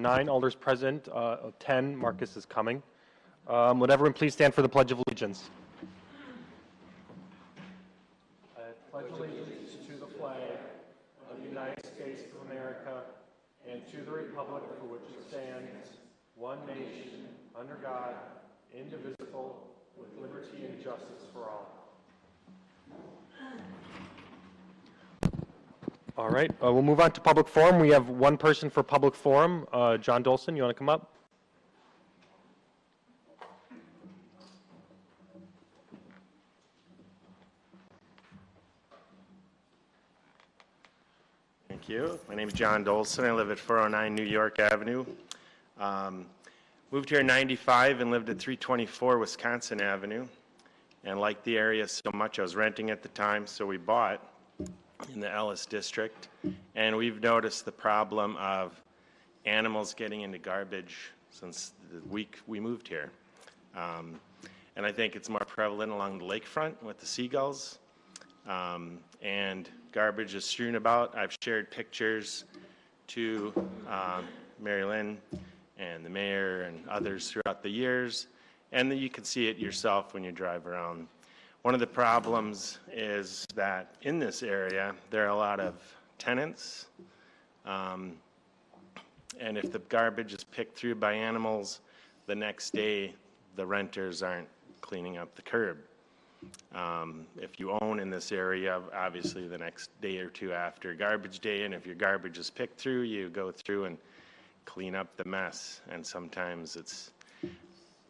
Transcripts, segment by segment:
Nine alders present, uh, 10, Marcus is coming. Um, Would everyone please stand for the Pledge of Allegiance? I pledge allegiance to the flag of the United States of America and to the republic for which it stands, one nation, under God, indivisible, with liberty and justice for all. All right, uh, we'll move on to public forum. We have one person for public forum. Uh, John Dolson, you want to come up? Thank you. My name is John Dolson. I live at 409 New York Avenue. Um, Moved here in 95 and lived at 324 Wisconsin Avenue. And liked the area so much, I was renting at the time, so we bought in the Ellis District. And we've noticed the problem of animals getting into garbage since the week we moved here. Um, And I think it's more prevalent along the lakefront with the seagulls um, and garbage is strewn about. I've shared pictures to um, Mary Lynn and the mayor and others throughout the years, and then you can see it yourself when you drive around. One of the problems is that in this area, there are a lot of tenants, um, and if the garbage is picked through by animals, the next day, the renters aren't cleaning up the curb. Um, If you own in this area, obviously the next day or two after garbage day, and if your garbage is picked through, you go through and clean up the mess, and sometimes it's,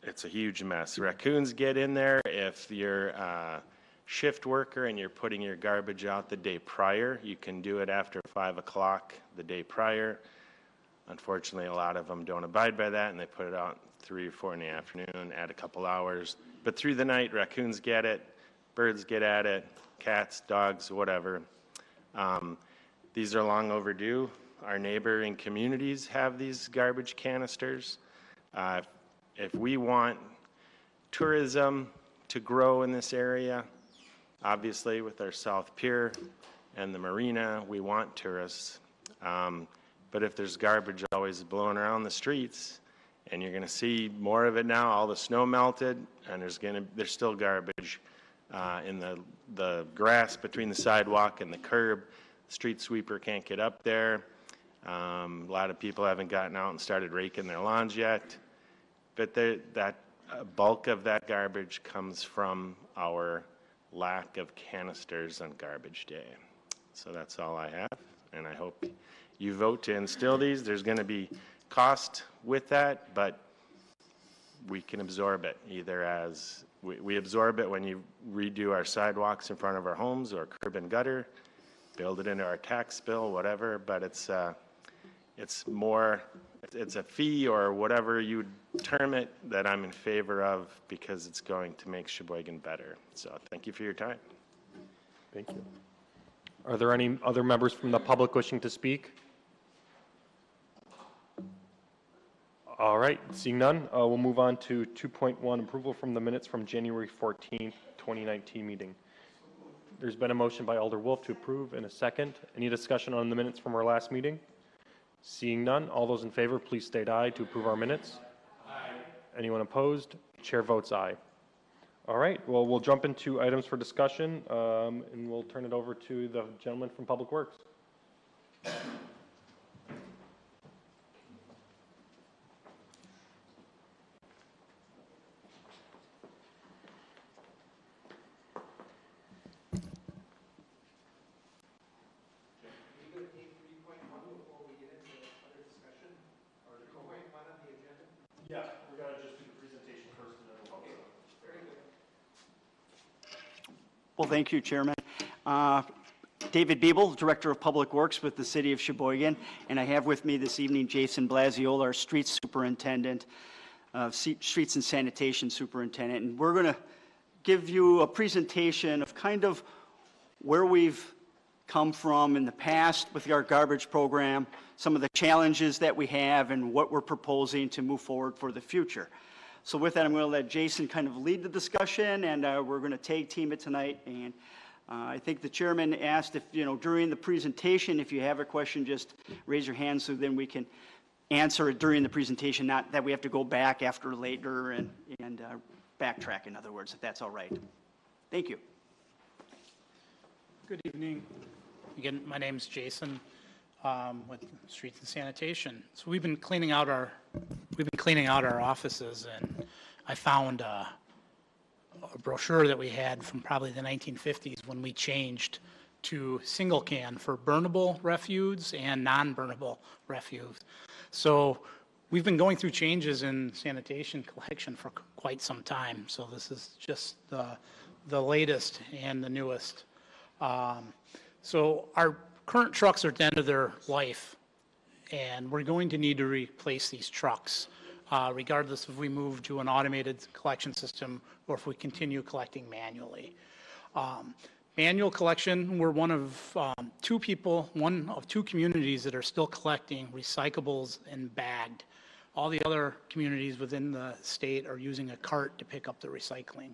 it's a huge mess. Raccoons get in there if you're a shift worker and you're putting your garbage out the day prior. You can do it after 5 o'clock the day prior. Unfortunately, a lot of them don't abide by that, and they put it out three or four in the afternoon, add a couple hours. But through the night, raccoons get it, birds get at it, cats, dogs, whatever. Um, These are long overdue. Our neighboring communities have these garbage canisters. Uh, If we want tourism to grow in this area, obviously with our South Pier and the marina, we want tourists. Um, But if there's garbage always blowing around the streets, and you're going to see more of it now, all the snow melted, and there's going to, there's still garbage uh, in the, the grass between the sidewalk and the curb. Street sweeper can't get up there. Um, A lot of people haven't gotten out and started raking their lawns yet. But that uh, bulk of that garbage comes from our lack of canisters on garbage day. So that's all I have, and I hope you vote to instill these. There's going to be cost with that, but we can absorb it either as, we, we absorb it when you redo our sidewalks in front of our homes or curb and gutter, build it into our tax bill, whatever, but it's, uh, it's more, it's a fee or whatever you term it that I'm in favor of because it's going to make Sheboygan better. So thank you for your time. Thank you. Are there any other members from the public wishing to speak? All right, seeing none, uh, we'll move on to 2.1, approval from the minutes from January 14th, 2019 meeting. There's been a motion by Alder Wolf to approve and a second. Any discussion on the minutes from our last meeting? Seeing none, all those in favor, please state aye to approve our minutes. Aye. Anyone opposed? Chair votes aye. All right, well, we'll jump into items for discussion, um, and we'll turn it over to the gentleman from Public Works. Yeah, we're gonna just do the presentation first and then we'll Well, thank you, Chairman. Uh, David Biebel, Director of Public Works with the City of Sheboygan, and I have with me this evening Jason Blaziola, our Street Superintendent, uh, Streets and Sanitation Superintendent, and we're going to give you a presentation of kind of where we've come from in the past with our garbage program, some of the challenges that we have, and what we're proposing to move forward for the future. So with that, I'm going to let Jason kind of lead the discussion, and uh, we're going to tag team it tonight. And Uh, I think the chairman asked if, you know, during the presentation, if you have a question, just raise your hand so then we can answer it during the presentation, not that we have to go back after later and, and uh, backtrack, in other words, if that's all right. Thank you. Good evening. Again, my name's Jason um, with Streets and Sanitation. So we've been cleaning out our, we've been cleaning out our offices, and I found a brochure that we had from probably the 1950s when we changed to single can for burnable refuse and non-burnable refuse. So we've been going through changes in sanitation collection for quite some time, so this is just the, the latest and the newest. Um, So our current trucks are at the end of their life, and we're going to need to replace these trucks, uh, regardless if we move to an automated collection system or if we continue collecting manually. Um, Manual collection, we're one of um, two people, one of two communities that are still collecting recyclables and bagged. All the other communities within the state are using a cart to pick up the recycling.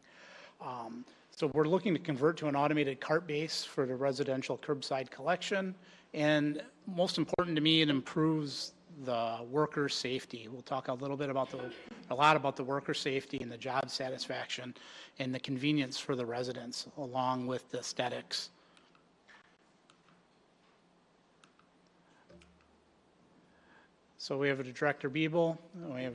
Um, So we're looking to convert to an automated cart base for the residential curbside collection. And most important to me, it improves the worker safety. We'll talk a little bit about the, a lot about the worker safety and the job satisfaction and the convenience for the residents, along with the aesthetics. So we have a Director Biebel, we have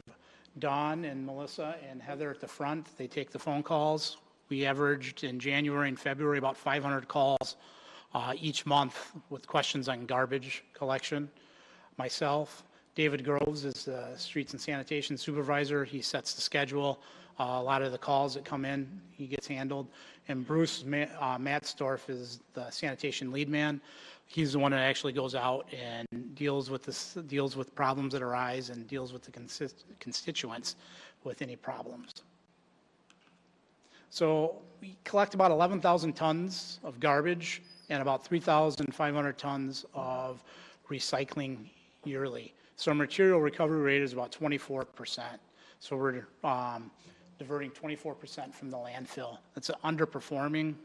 Dawn and Melissa and Heather at the front. They take the phone calls. We averaged in January and February about 500 calls uh, each month with questions on garbage collection. Myself, David Groves is the Streets and Sanitation Supervisor. He sets the schedule. Uh, A lot of the calls that come in, he gets handled. And Bruce Ma- uh, Matzdorf is the sanitation lead man. He's the one that actually goes out and deals with this, deals with problems that arise and deals with the consist- constituents with any problems. So we collect about 11,000 tons of garbage and about 3,500 tons of recycling yearly. So our material recovery rate is about 24%. So we're um, diverting 24% from the landfill. That's an underperforming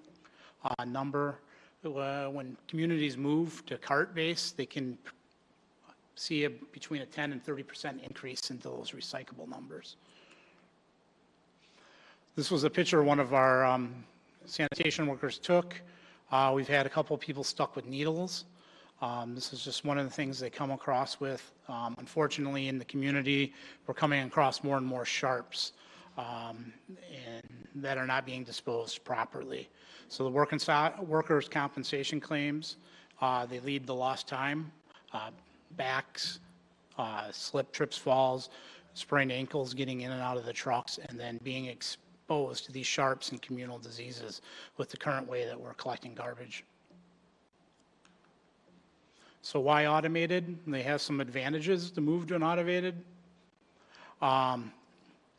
uh, number. When communities move to cart-based, they can see a, between a 10 and 30% increase into those recyclable numbers. This was a picture one of our um, sanitation workers took. Uh, We've had a couple of people stuck with needles. Um, This is just one of the things they come across with. Um, Unfortunately, in the community, we're coming across more and more sharps um, and that are not being disposed properly. So the work workers' compensation claims, uh, they lead the lost time, uh, backs, uh, slip, trips, falls, sprained ankles, getting in and out of the trucks, and then being exposed to these sharps and communal diseases with the current way that we're collecting garbage. So why automated? They have some advantages to move to an automated. Um,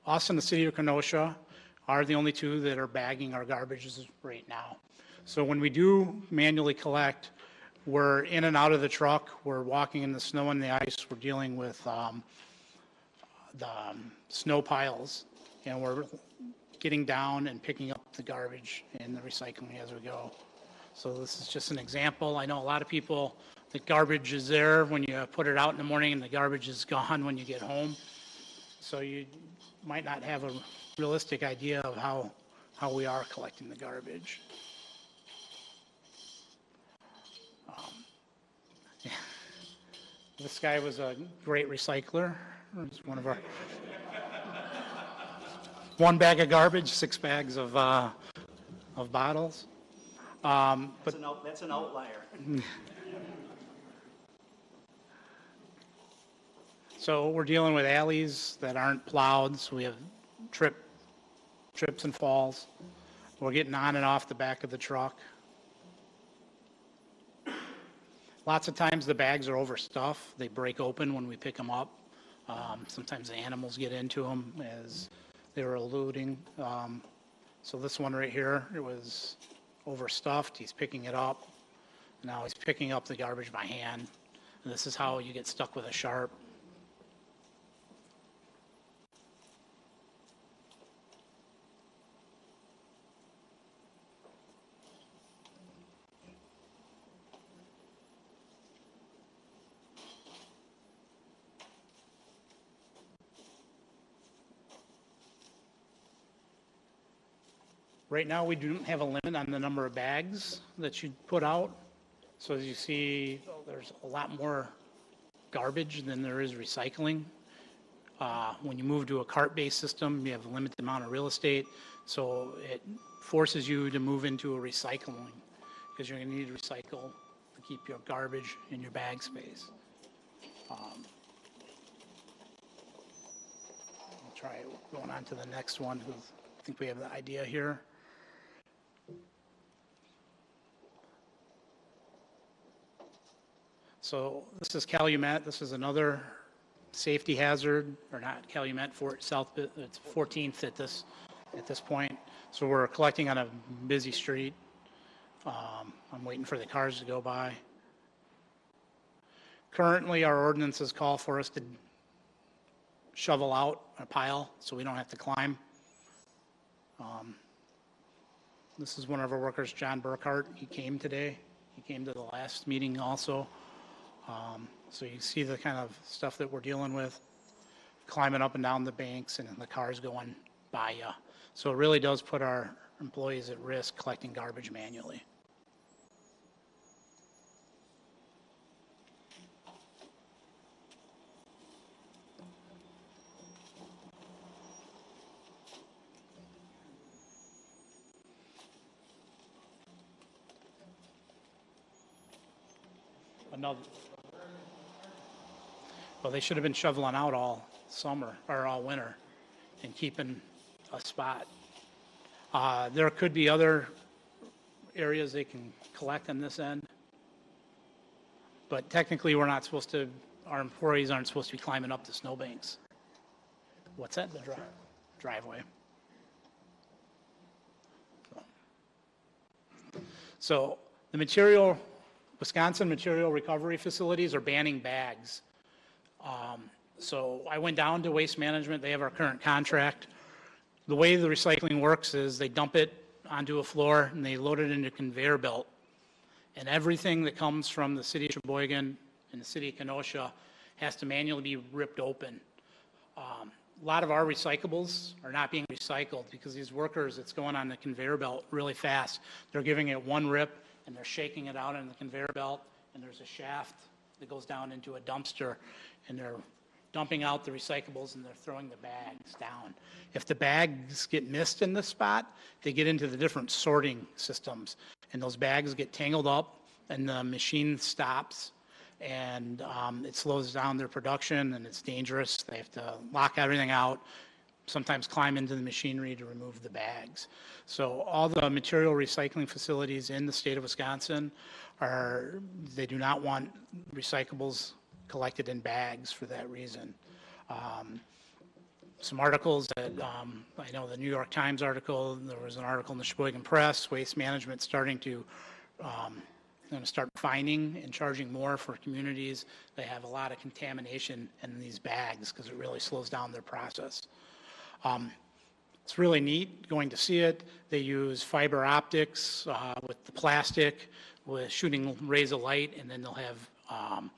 Us and the city of Kenosha are the only two that are bagging our garbages right now. So when we do manually collect, we're in and out of the truck, we're walking in the snow and the ice, we're dealing with um, the um, snow piles, and we're getting down and picking up the garbage and the recycling as we go. So this is just an example. I know a lot of people, the garbage is there when you put it out in the morning and the garbage is gone when you get home. So you might not have a realistic idea of how, how we are collecting the garbage. Um, yeah. This guy was a great recycler. He's one of our, one bag of garbage, six bags of, uh, of bottles. Um, But That's an out- That's an outlier. So we're dealing with alleys that aren't plowed, so we have trip, trips and falls. We're getting on and off the back of the truck. Lots of times the bags are overstuffed. They break open when we pick them up. Um, Sometimes the animals get into them as they were eluding. Um, So this one right here, it was overstuffed. He's picking it up. Now he's picking up the garbage by hand. And this is how you get stuck with a sharp. Right now, we don't have a limit on the number of bags that you put out. So as you see, there's a lot more garbage than there is recycling. Uh, When you move to a cart-based system, you have a limited amount of real estate, so it forces you to move into a recycling, because you're going to need to recycle to keep your garbage in your bag space. Um, I'll try going on to the next one, I think we have the idea here. So this is Calumet, this is another safety hazard, or not Calumet, Fort South, it's 14th at this, at this point. So we're collecting on a busy street. Um, I'm waiting for the cars to go by. Currently, our ordinances call for us to shovel out a pile, so we don't have to climb. Um, This is one of our workers, John Burkhart, he came today, he came to the last meeting also. Um, So you see the kind of stuff that we're dealing with, climbing up and down the banks and the cars going by you. So it really does put our employees at risk collecting garbage manually. Another, well, they should have been shoveling out all summer, or all winter, and keeping a spot. Uh, There could be other areas they can collect on this end, but technically, we're not supposed to, our employees aren't supposed to be climbing up the snowbanks. What's that, the dri- driveway? So the material, Wisconsin material recovery facilities are banning bags. Um, So I went down to Waste Management, they have our current contract. The way the recycling works is they dump it onto a floor and they load it into a conveyor belt. And everything that comes from the city of Sheboygan and the city of Kenosha has to manually be ripped open. Um, A lot of our recyclables are not being recycled because these workers, it's going on the conveyor belt really fast. They're giving it one rip and they're shaking it out in the conveyor belt and there's a shaft that goes down into a dumpster and they're dumping out the recyclables and they're throwing the bags down. If the bags get missed in this spot, they get into the different sorting systems and those bags get tangled up and the machine stops and um, it slows down their production and it's dangerous. They have to lock everything out, sometimes climb into the machinery to remove the bags. So all the material recycling facilities in the state of Wisconsin are, they do not want recyclables collected in bags for that reason. Um, Some articles that, um, I know the New York Times article, there was an article in the Sheboygan Press, Waste Management starting to um, going to start fining and charging more for communities that have a lot of contamination in these bags because it really slows down their process. Um, It's really neat going to see it. They use fiber optics uh, with the plastic, with shooting rays of light, and then they'll have um,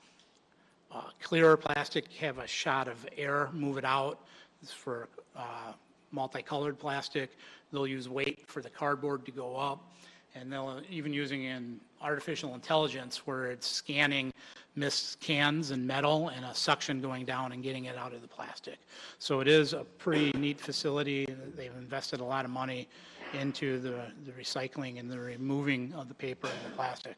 uh, clearer plastic, have a shot of air, move it out. For uh, multicolored plastic. They'll use weight for the cardboard to go up. And they'll even using in artificial intelligence where it's scanning missed cans and metal and a suction going down and getting it out of the plastic. So it is a pretty neat facility. They've invested a lot of money into the, the recycling and the removing of the paper and the plastic.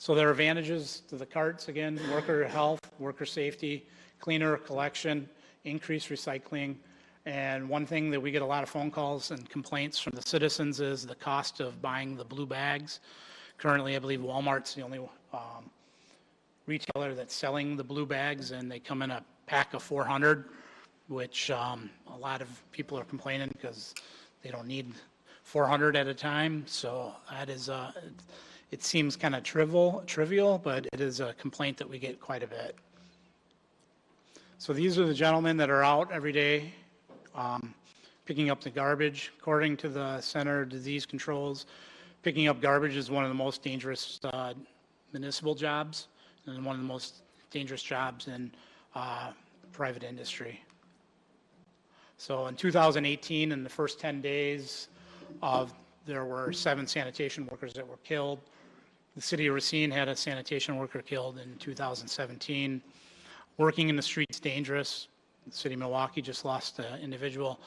So there are advantages to the carts, again, worker health, worker safety, cleaner collection, increased recycling. And one thing that we get a lot of phone calls and complaints from the citizens is the cost of buying the blue bags. Currently, I believe Walmart's the only um, retailer that's selling the blue bags, and they come in a pack of 400, which um, a lot of people are complaining because they don't need 400 at a time. So that is, uh, it seems kind of trivial, trivial, but it is a complaint that we get quite a bit. So these are the gentlemen that are out every day um, picking up the garbage. According to the Center of Disease Controls, picking up garbage is one of the most dangerous uh, municipal jobs and one of the most dangerous jobs in uh, private industry. So in 2018, in the first 10 days of, there were seven sanitation workers that were killed. The city of Racine had a sanitation worker killed in 2017. Working in the streets dangerous. The city of Milwaukee just lost an individual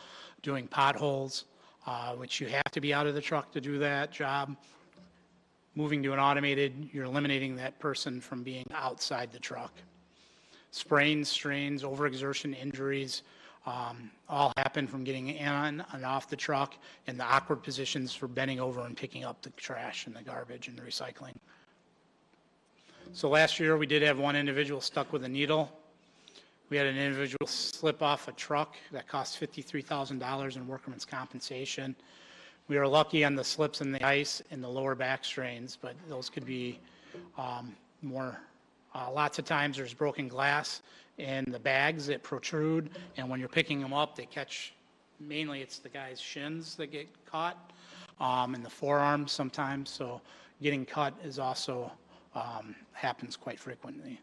doing potholes, uh, which you have to be out of the truck to do that job. Moving to an automated, you're eliminating that person from being outside the truck. Sprains, strains, overexertion, injuries, um, all happen from getting in and off the truck and the awkward positions for bending over and picking up the trash and the garbage and the recycling. So last year, we did have one individual stuck with a needle. We had an individual slip off a truck that cost $53,000 in workman's compensation. We are lucky on the slips in the ice and the lower back strains, but those could be um, more, uh, lots of times there's broken glass in the bags that protrude, and when you're picking them up, they catch, mainly it's the guy's shins that get caught, um, and the forearms sometimes, so getting cut is also, um, happens quite frequently.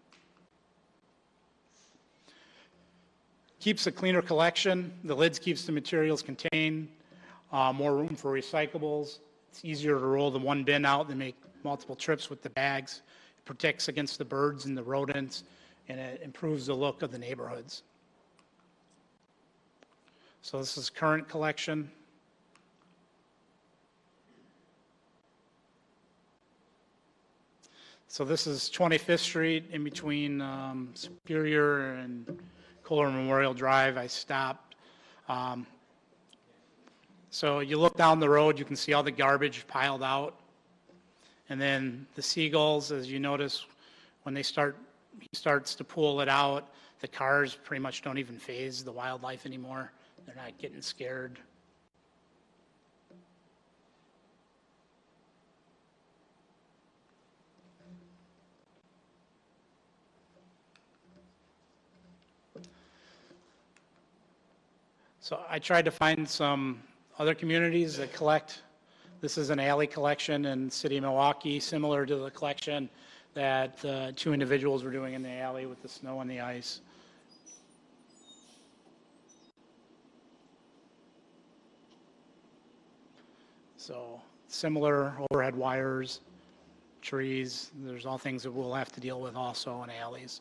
Keeps a cleaner collection, the lids keeps the materials contained, uh, more room for recyclables. It's easier to roll the one bin out than make multiple trips with the bags. It protects against the birds and the rodents, and it improves the look of the neighborhoods. So this is current collection. So this is 25th Street in between um, Superior and Kohler Memorial Drive. I stopped. Um, so you look down the road, you can see all the garbage piled out. And then the seagulls, as you notice, when they start, he starts to pull it out, the cars pretty much don't even phase the wildlife anymore. They're not getting scared. So I tried to find some other communities that collect. This is an alley collection in city of Milwaukee, similar to the collection that uh, two individuals were doing in the alley with the snow and the ice. So similar overhead wires, trees, there's all things that we'll have to deal with also in alleys.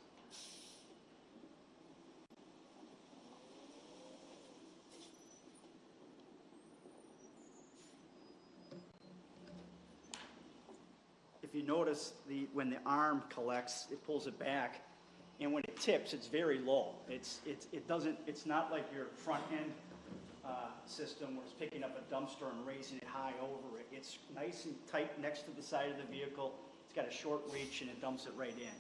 If you notice, the, when the arm collects, it pulls it back, and when it tips, it's very low. It's, it's, it doesn't, it's not like your front end, uh, system where it's picking up a dumpster and raising it high over it. It's nice and tight next to the side of the vehicle. It's got a short reach and it dumps it right in.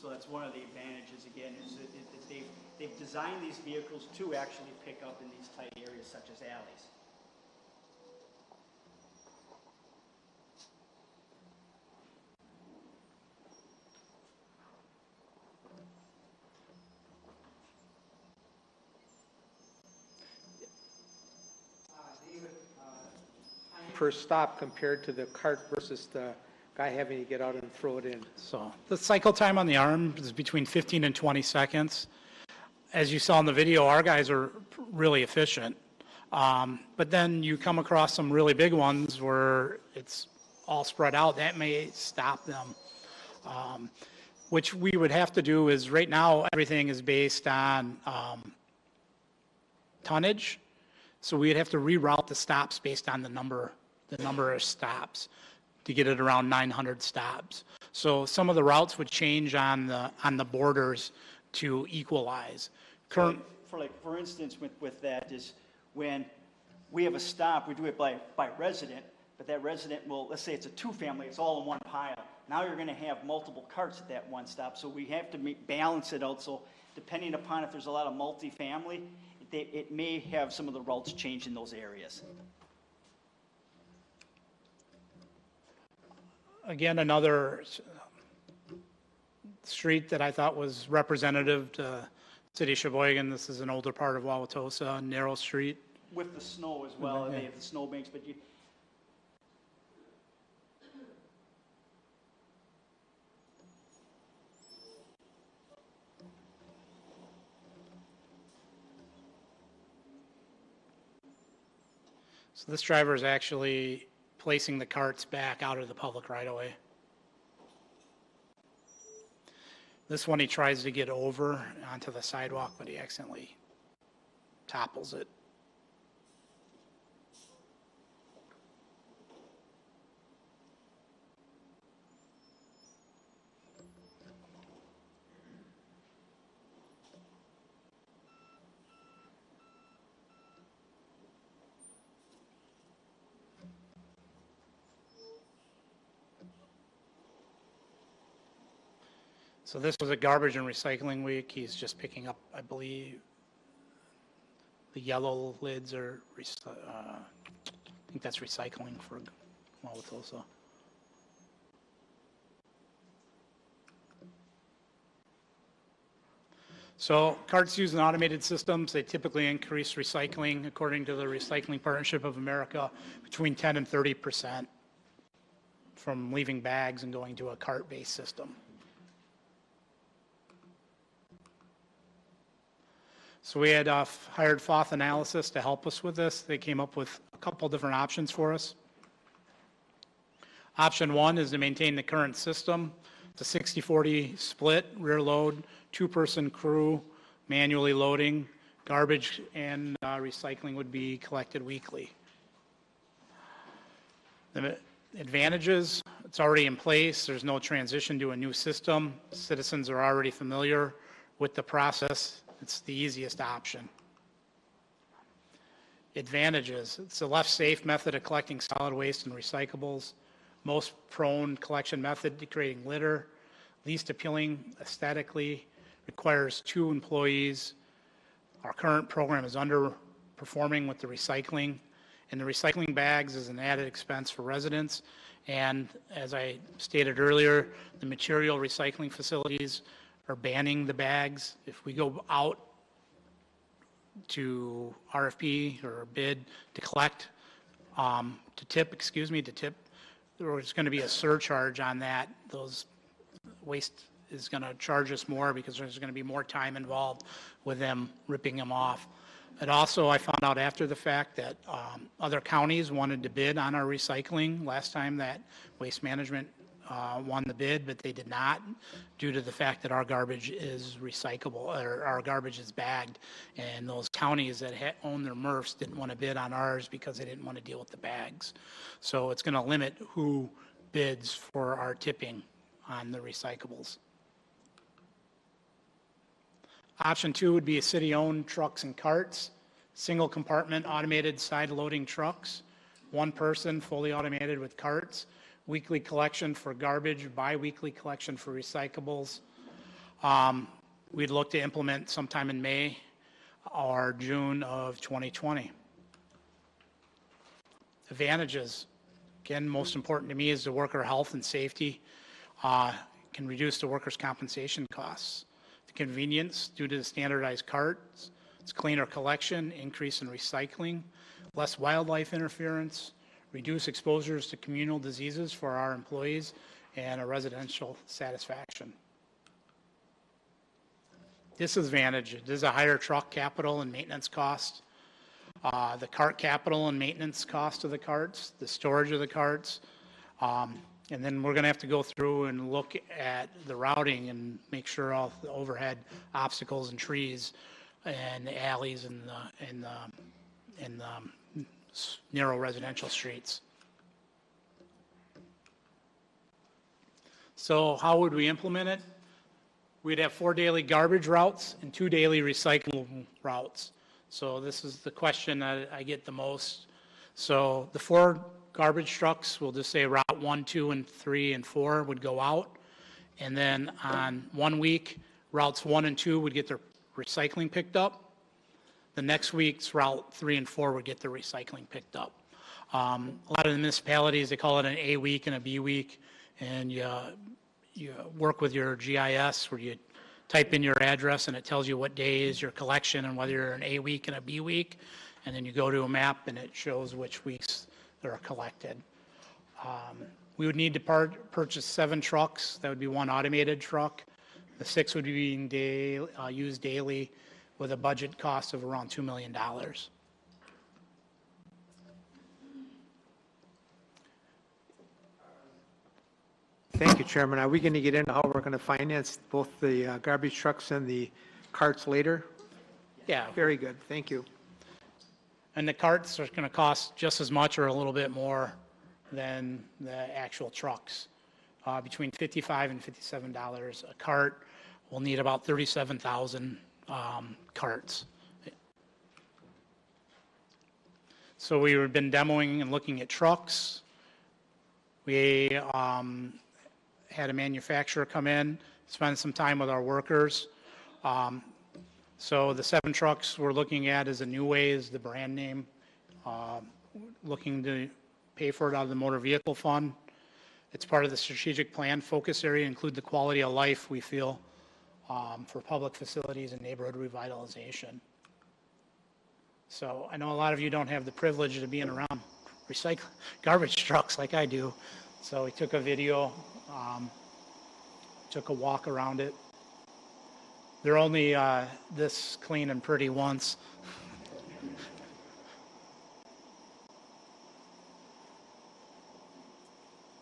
So that's one of the advantages, again, is that they've, they've designed these vehicles to actually pick up in these tight areas such as alleys. Per stop compared to the cart versus the guy having to get out and throw it in. So the cycle time on the arm is between 15 and 20 seconds. As you saw in the video, our guys are really efficient. Um, But then you come across some really big ones where it's all spread out, that may stop them. Um, Which we would have to do is, right now, everything is based on um, tonnage. So we'd have to reroute the stops based on the number, the number of stops to get it around 900 stops. So some of the routes would change on the, on the borders to equalize. Current, For like, for instance, with, with that is when we have a stop, we do it by, by resident, but that resident will, let's say it's a two-family, it's all in one pile. Now you're gonna have multiple carts at that one stop, so we have to make, balance it out, so depending upon if there's a lot of multifamily, it, it may have some of the routes change in those areas. Again, another s- street that I thought was representative to City of Sheboygan. This is an older part of Wauwatosa, narrow street. With the snow as well, and they have the snowbanks, but you, So this driver is actually placing the carts back out of the public right-of-way. This one, he tries to get over onto the sidewalk, but he accidentally topples it. So this was a garbage and recycling week. He's just picking up, I believe, the yellow lids are, uh, I think that's recycling for Wauwatosa. So carts using automated systems, they typically increase recycling, according to the Recycling Partnership of America, between 10 and 30 percent from leaving bags and going to a cart-based system. So we had uh, hired Foth Analysis to help us with this. They came up with a couple different options for us. Option one is to maintain the current system. It's a 60-40 split, rear load, two-person crew, manually loading. Garbage and uh, recycling would be collected weekly. The advantages, it's already in place, there's no transition to a new system. Citizens are already familiar with the process, it's the easiest option. Advantages, it's a less safe method of collecting solid waste and recyclables, most prone collection method to creating litter, least appealing aesthetically, requires two employees. Our current program is underperforming with the recycling, and the recycling bags is an added expense for residents. And as I stated earlier, the material recycling facilities are banning the bags. If we go out to RFP or bid to collect, um, to tip, excuse me, to tip, there's going to be a surcharge on that. Those waste is going to charge us more because there's going to be more time involved with them ripping them off. And also, I found out after the fact that um, other counties wanted to bid on our recycling last time that Waste Management uh, won the bid, but they did not due to the fact that our garbage is recyclable, or our garbage is bagged. And those counties that ha- own their MRFs didn't want to bid on ours because they didn't want to deal with the bags. So it's going to limit who bids for our tipping on the recyclables. Option two would be a city-owned trucks and carts, single compartment automated side loading trucks, one person fully automated with carts, weekly collection for garbage, bi-weekly collection for recyclables. Um, We'd look to implement sometime in May or June of 2020. Advantages, again, most important to me is the worker health and safety. Uh, Can reduce the workers' compensation costs. The convenience due to the standardized carts, it's cleaner collection, increase in recycling, less wildlife interference, reduce exposures to communal diseases for our employees, and a residential satisfaction. Disadvantage, there's a higher truck capital and maintenance cost. Uh, The cart capital and maintenance cost of the carts, the storage of the carts. Um, And then we're going to have to go through and look at the routing and make sure all the overhead obstacles and trees and the alleys and the, and the, and the s- narrow residential streets. So how would we implement it? We'd have four daily garbage routes and two daily recycling routes. So this is the question that I get the most. So the four garbage trucks, we'll just say Route 1, 2, and 3, and 4 would go out. And then on one week, routes 1 and 2 would get their recycling picked up. The next week's Route 3 and 4 would get the recycling picked up. Um, A lot of the municipalities, they call it an A week and a B week, and you, you work with your GIS where you type in your address and it tells you what day is your collection and whether you're an A week and a B week. And then you go to a map and it shows which weeks they're collected. Um, We would need to purchase seven trucks. That would be one automated truck. The six would be being day, uh, used daily with a budget cost of around $2 million. Thank you, Chairman. Are we going to get into how we're going to finance both the uh, garbage trucks and the carts later? Yeah. Very good. Thank you. And the carts are going to cost just as much or a little bit more than the actual trucks. Uh, between 55 and $57 a cart. We'll need about 37,000 um, carts. So we've been demoing and looking at trucks. We um, had a manufacturer come in, spend some time with our workers. Um, So the seven trucks we're looking at is a New Ways, the brand name. Um, Looking to pay for it out of the motor vehicle fund. It's part of the strategic plan focus area, include the quality of life we feel um, for public facilities and neighborhood revitalization. So I know a lot of you don't have the privilege of being around recycle, garbage trucks like I do. So we took a video, um, took a walk around it. They're only uh, this clean and pretty once.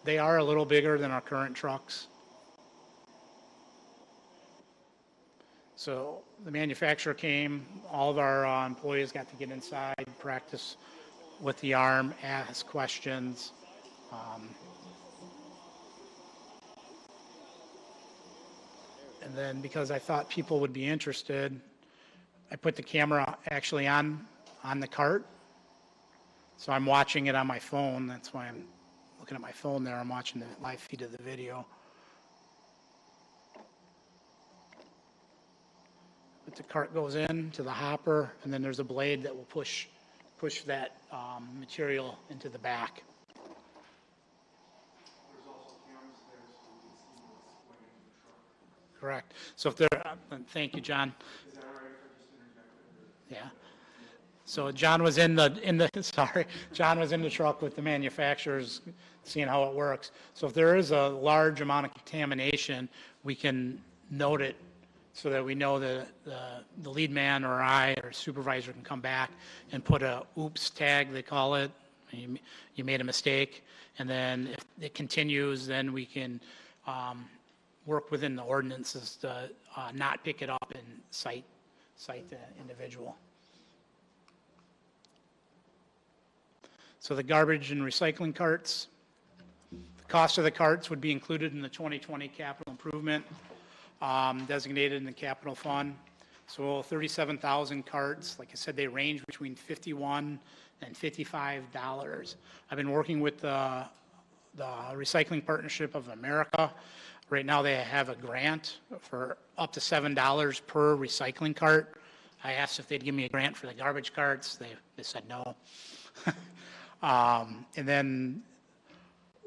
They are a little bigger than our current trucks. So the manufacturer came, all of our uh, employees got to get inside, practice with the arm, ask questions. Um, And then because I thought people would be interested, I put the camera actually on, on the cart. So I'm watching it on my phone. That's why I'm looking at my phone there. I'm watching the live feed of the video. The cart goes in to the hopper, and then there's a blade that will push, push that um, material into the back. Correct. So if there, uh, thank you, John. Yeah. So John was in the, in the, sorry, John was in the truck with the manufacturers, seeing how it works. So if there is a large amount of contamination, we can note it so that we know that the, the lead man or I or supervisor can come back and put a oops tag, they call it. You, you made a mistake. And then if it continues, then we can, um, work within the ordinances to uh, not pick it up and cite, cite the individual. So the garbage and recycling carts, the cost of the carts would be included in the 2020 capital improvement um, designated in the capital fund. So 37,000 carts, like I said, they range between 51 and 55 dollars. I've been working with the the Recycling Partnership of America. Right now, they have a grant for up to $7 per recycling cart. I asked if they'd give me a grant for the garbage carts. They, they said no. Um, And then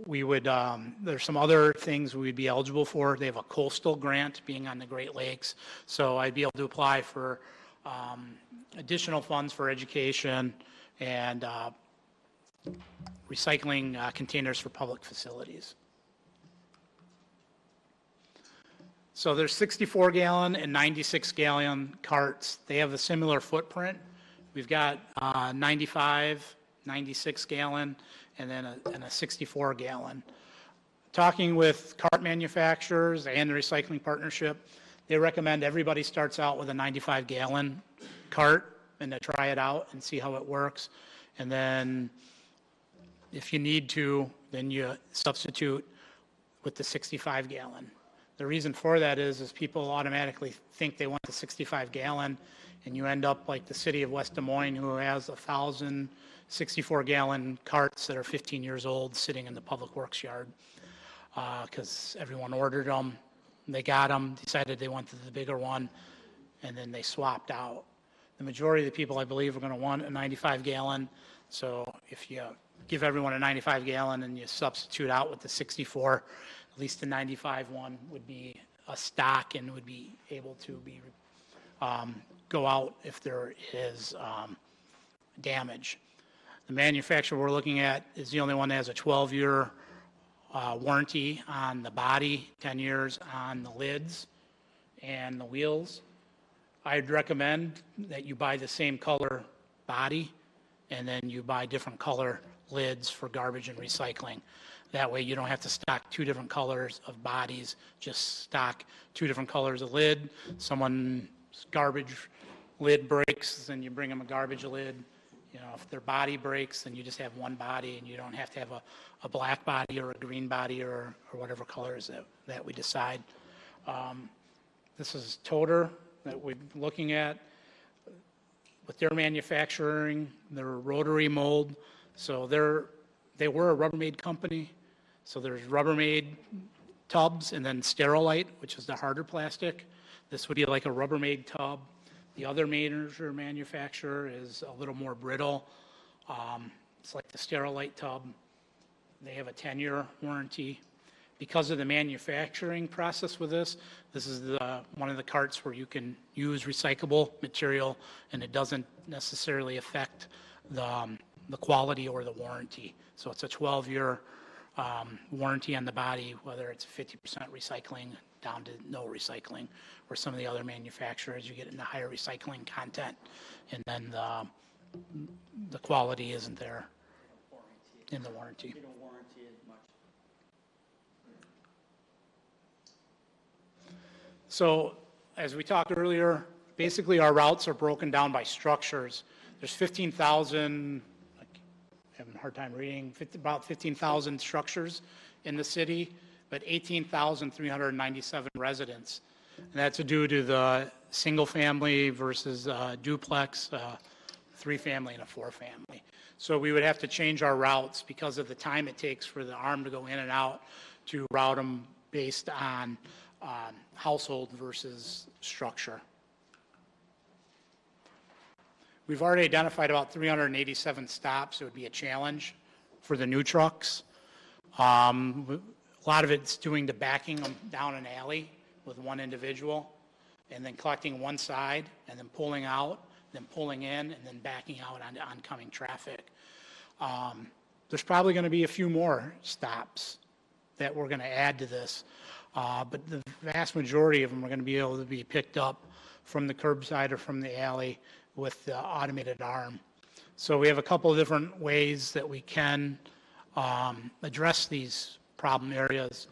we would, um, there's some other things we'd be eligible for. They have a coastal grant, being on the Great Lakes. So I'd be able to apply for um, additional funds for education and uh, recycling uh, containers for public facilities. So there's 64 gallon and 96 gallon carts. They have a similar footprint. We've got uh, 95, 96 gallon, and then a, and a 64 gallon. Talking with cart manufacturers and the recycling partnership, they recommend everybody starts out with a 95 gallon cart and to try it out and see how it works. And then if you need to, then you substitute with the 65 gallon. The reason for that is, is people automatically think they want the 65 gallon, and you end up like the city of West Des Moines, who has a thousand 64 gallon carts that are 15 years old sitting in the public works yard. Because everyone ordered them, they got them, decided they wanted the bigger one, and then they swapped out. The majority of the people, I believe, are going to want a 95 gallon. So if you give everyone a 95 gallon and you substitute out with the 64, at least the 95 one would be a stock and would be able to be, um, go out if there is um, damage. The manufacturer we're looking at is the only one that has a 12-year uh, warranty on the body, 10 years on the lids and the wheels. I'd recommend that you buy the same color body, and then you buy different color lids for garbage and recycling. That way you don't have to stock two different colors of bodies, just stock two different colors of lid. Someone's garbage lid breaks, then you bring them a garbage lid. You know, if their body breaks, then you just have one body and you don't have to have a, a black body or a green body or, or whatever colors that, that we decide. Um, This is Toter that we're looking at with their manufacturing, their rotary mold. So they're, they were a Rubbermaid company. So there's Rubbermaid tubs and then Sterilite, which is the harder plastic. This would be like a Rubbermaid tub. The other major manufacturer is a little more brittle. Um, It's like the Sterilite tub. They have a 10-year warranty. Because of the manufacturing process with this, this is the, one of the carts where you can use recyclable material and it doesn't necessarily affect the, um, the quality or the warranty. So it's a 12-year um, warranty on the body, whether it's 50% recycling down to no recycling, or some of the other manufacturers, you get into higher recycling content, and then the, the quality isn't there in the warranty. They don't warranty it much. So, as we talked earlier, basically our routes are broken down by structures. There's 15,000, I'm having a hard time reading, 50 about 15,000 structures in the city, but 18,397 residents. And that's due to the single-family versus uh, duplex, uh, three-family and a four-family. So we would have to change our routes because of the time it takes for the arm to go in and out to route them based on um, household versus structure. We've already identified about 387 stops. It would be a challenge for the new trucks. Um, A lot of it's doing the backing them down an alley with one individual, and then collecting one side, and then pulling out, then pulling in, and then backing out on oncoming traffic. Um, There's probably going to be a few more stops that we're going to add to this. Uh, But the vast majority of them are going to be able to be picked up from the curbside or from the alley with the automated arm. So we have a couple of different ways that we can um, address these problem areas.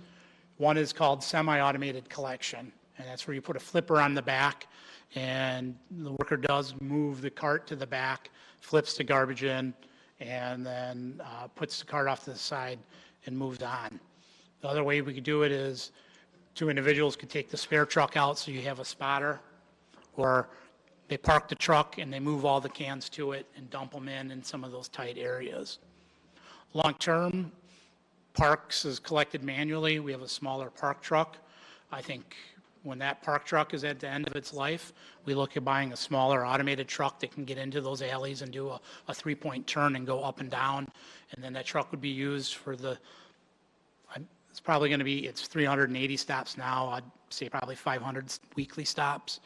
One is called semi-automated collection, and that's where you put a flipper on the back, and the worker does move the cart to the back, flips the garbage in, and then uh, puts the cart off to the side and moves on. The other way we could do it is two individuals could take the spare truck out so you have a spotter, or they park the truck and they move all the cans to it and dump them in in some of those tight areas. Long-term, parks is collected manually. We have a smaller park truck. I think when that park truck is at the end of its life, we look at buying a smaller automated truck that can get into those alleys and do a, a three-point turn and go up and down. And then that truck would be used for the, it's probably going to be, it's 380 stops now. I'd say probably 500 weekly stops.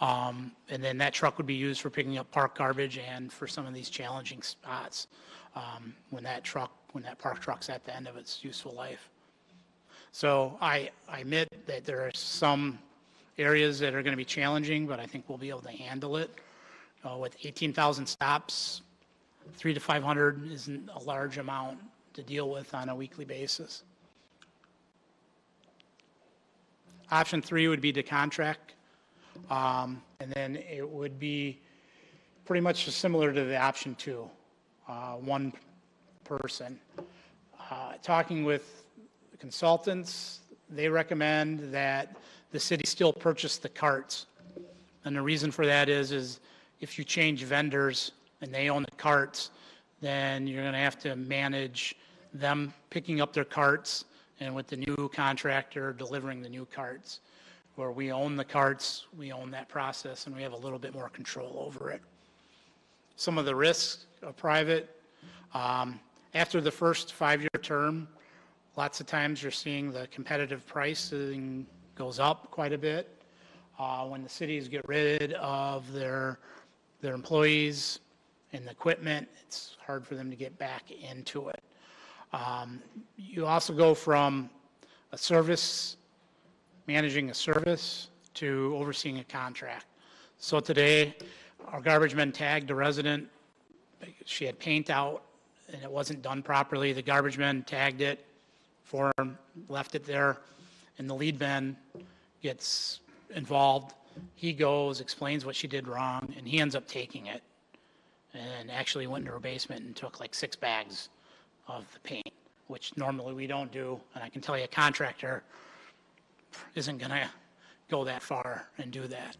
Um, And then that truck would be used for picking up park garbage and for some of these challenging spots um, when that truck, when that park truck's at the end of its useful life. So I, I admit that there are some areas that are going to be challenging, but I think we'll be able to handle it. Uh, With 18,000 stops, three to 500 isn't a large amount to deal with on a weekly basis. Option three would be to contract. Um, And then it would be pretty much similar to the option two, uh, one person. Uh, Talking with consultants, they recommend that the city still purchase the carts. And the reason for that is, is if you change vendors and they own the carts, then you're going to have to manage them picking up their carts and with the new contractor delivering the new carts. Where we own the carts, we own that process, and we have a little bit more control over it. Some of the risks of private, um, after the first five-year term, lots of times you're seeing the competitive pricing goes up quite a bit. Uh, When the cities get rid of their, their employees and the equipment, it's hard for them to get back into it. Um, You also go from a service, managing a service, to overseeing a contract. So today, our garbage men tagged a resident, she had paint out, and it wasn't done properly. The garbage men tagged it, for him, left it there, and the lead man gets involved. He goes, explains what she did wrong, and he ends up taking it. And actually went into her basement and took like six bags of the paint, which normally we don't do. And I can tell you a contractor isn't gonna go that far and do that.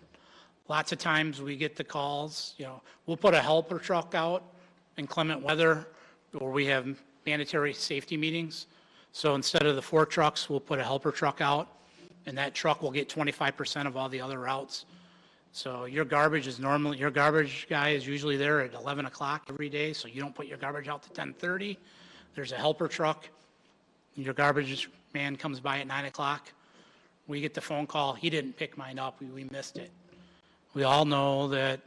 Lots of times we get the calls, you know, we'll put a helper truck out in clement weather or we have mandatory safety meetings. So instead of the four trucks, we'll put a helper truck out and that truck will get 25% of all the other routes. So your garbage is normally, your garbage guy is usually there at 11 o'clock every day, so you don't put your garbage out to 10:30. There's a helper truck. Your garbage man comes by at 9 o'clock. We get the phone call, he didn't pick mine up, we, we missed it. We all know that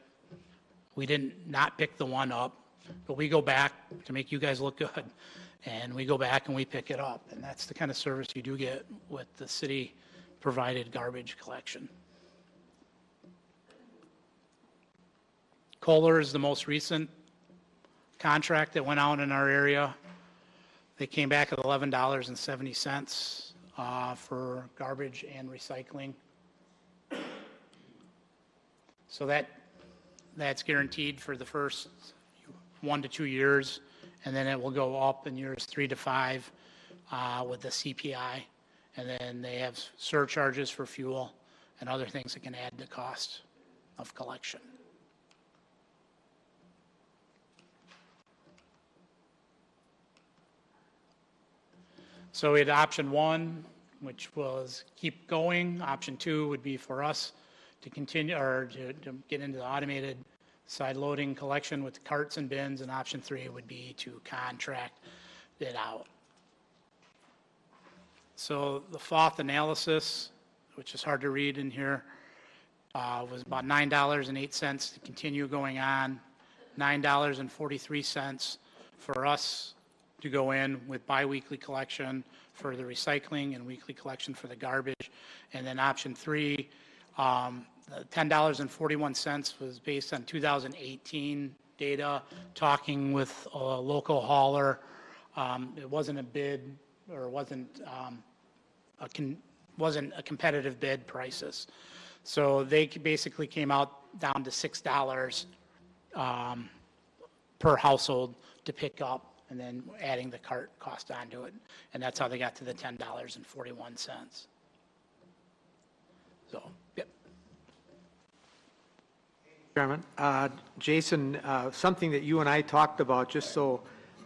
we didn't not pick the one up, but we go back to make you guys look good. And we go back and we pick it up. And that's the kind of service you do get with the city-provided garbage collection. Kohler is the most recent contract that went out in our area. They came back at $11.70 uh, for garbage and recycling. So that, that's guaranteed for the first one to two years, and then it will go up in years three to five uh, with the CPI. And then they have surcharges for fuel and other things that can add to the cost of collection. So we had option one, which was keep going. Option two would be for us to continue, or to, to get into the automated side loading collection with carts and bins. And option three would be to contract it out. So the FOTH analysis, which is hard to read in here, uh, was about $9.08 to continue going on, $9.43 for us to go in with biweekly collection for the recycling and weekly collection for the garbage. And then option three, um, $10.41 was based on 2018 data, talking with a local hauler. Um, It wasn't a bid, or wasn't um, a, con- wasn't a competitive bid prices. So they basically came out down to $6 um, per household to pick up, and then adding the cart cost onto it. And that's how they got to the $10.41. So, yep. Chairman, uh, Jason, uh, something that you and I talked about, just so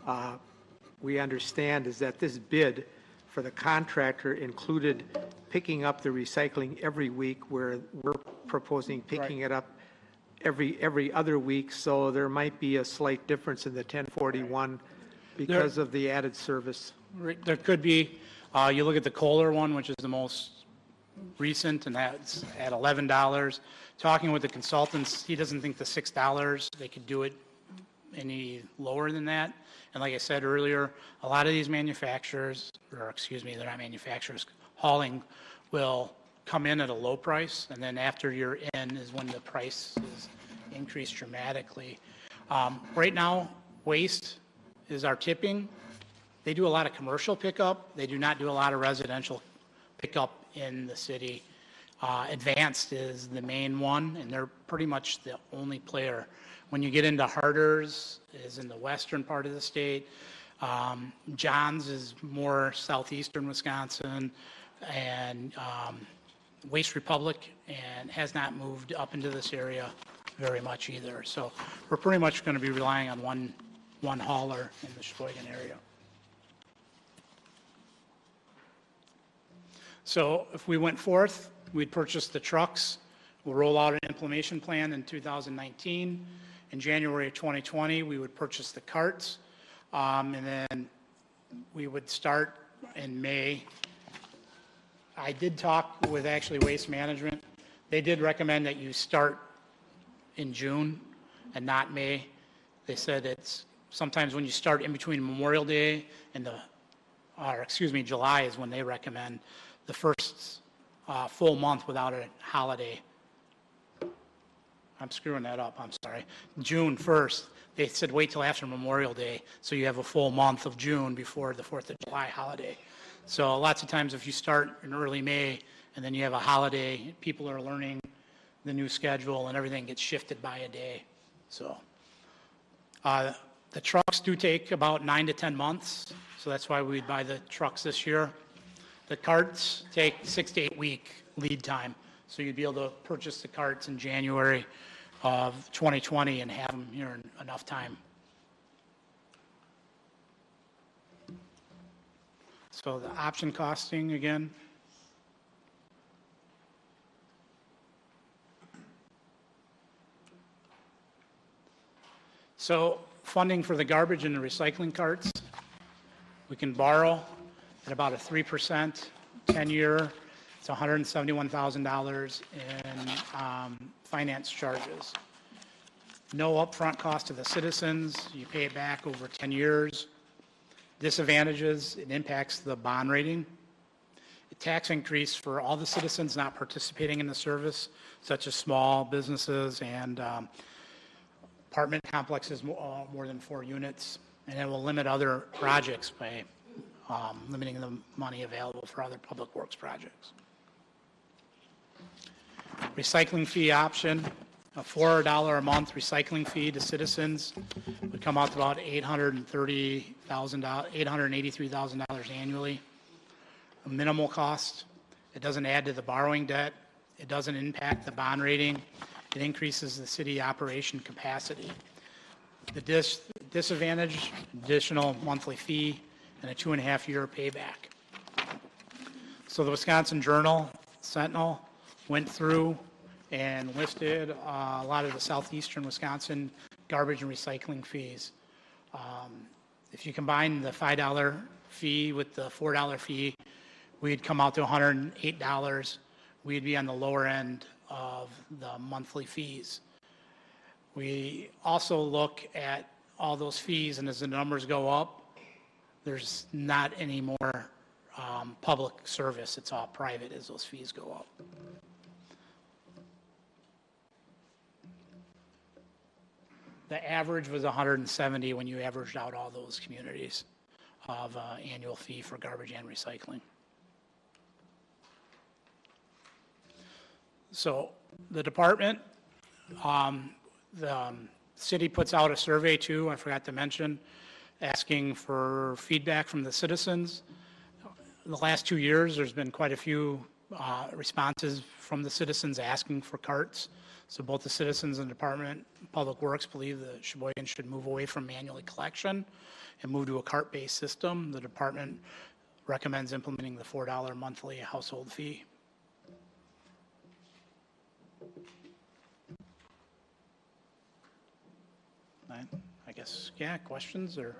uh, we understand, is that this bid for the contractor included picking up the recycling every week, where we're proposing picking it up every, every other week, so there might be a slight difference in the 1041 because of the added service. There could be, uh, you look at the Kohler one, which is the most recent, and that's at $11. Talking with the consultants, he doesn't think the $6, they could do it any lower than that. And like I said earlier, a lot of these manufacturers, or excuse me, they're not manufacturers, hauling will come in at a low price, and then after you're in is when the price is increased dramatically. Um, Right now, waste is our tipping. They do a lot of commercial pickup. They do not do a lot of residential pickup in the city. Uh, Advanced is the main one, and they're pretty much the only player. When you get into Harter's, is in the western part of the state. Um, Johns is more southeastern Wisconsin, and um, Waste Republic, and has not moved up into this area very much either. So we're pretty much going to be relying on one, one hauler in the Sheboygan area. So if we went forth, we'd purchase the trucks, we'll roll out an implementation plan in 2019. In January of 2020, we would purchase the carts, um, and then we would start in May. I did talk with actually Waste Management. They did recommend that you start in June and not May. They said it's, sometimes when you start in between Memorial Day and the, or excuse me, July is when they recommend the first uh, full month without a holiday. I'm screwing that up, I'm sorry. June 1st, they said wait till after Memorial Day, so you have a full month of June before the 4th of July holiday. So lots of times if you start in early May and then you have a holiday, people are learning the new schedule and everything gets shifted by a day. So uh, the trucks do take about nine to 10 months, so that's why we'd buy the trucks this year. The carts take six to eight week lead time, so you'd be able to purchase the carts in January of 2020 and have them here in enough time. So the option costing again, So funding for the garbage and the recycling carts, we can borrow at about a 3%, 10-year, it's $171,000 in um, finance charges. No upfront cost to the citizens, you pay it back over 10 years. Disadvantages, it impacts the bond rating. A Tax increase for all the citizens not participating in the service, such as small businesses and um, apartment complexes uh, more than four units, and it will limit other projects by um, limiting the money available for other public works projects. Recycling fee option, a $4 a month recycling fee to citizens would come out to about $830,000, $883,000 annually. A minimal cost. It doesn't add to the borrowing debt. It doesn't impact the bond rating. It increases the city operation capacity. The dis- disadvantage, additional monthly fee and a two and a half year payback. So the Wisconsin Journal Sentinel went through and listed uh, a lot of the southeastern Wisconsin garbage and recycling fees. Um, If you combine the $5 fee with the $4 fee, we'd come out to $108. We'd be on the lower end of the monthly fees. We also look at all those fees, and as the numbers go up, there's not any more um, public service. It's all private as those fees go up. The average was 170 when you averaged out all those communities of uh, annual fee for garbage and recycling. So the department, um, the um, city puts out a survey too, I forgot to mention, asking for feedback from the citizens. In the last two years, there's been quite a few uh, responses from the citizens asking for carts. So both the citizens and Department Public Works believe that Sheboygan should move away from manually collection and move to a cart-based system. The department recommends implementing the $4 monthly household fee. I I guess, yeah, questions or?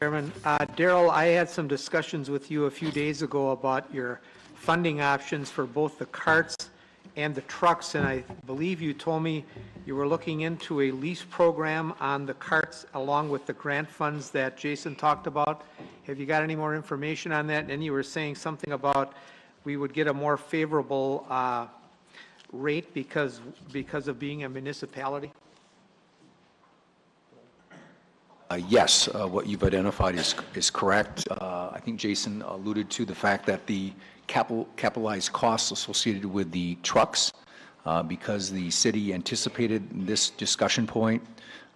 Chairman, uh, Daryl, I had some discussions with you a few days ago about your funding options for both the carts and the trucks, and I believe you told me you were looking into a lease program on the carts along with the grant funds that Jason talked about. Have you got any more information on that? And you were saying something about we would get a more favorable uh, rate because, because of being a municipality? Uh, Yes, uh, what you've identified is, is correct. Uh, I think Jason alluded to the fact that the capital, capitalized costs associated with the trucks, uh, because the city anticipated this discussion point.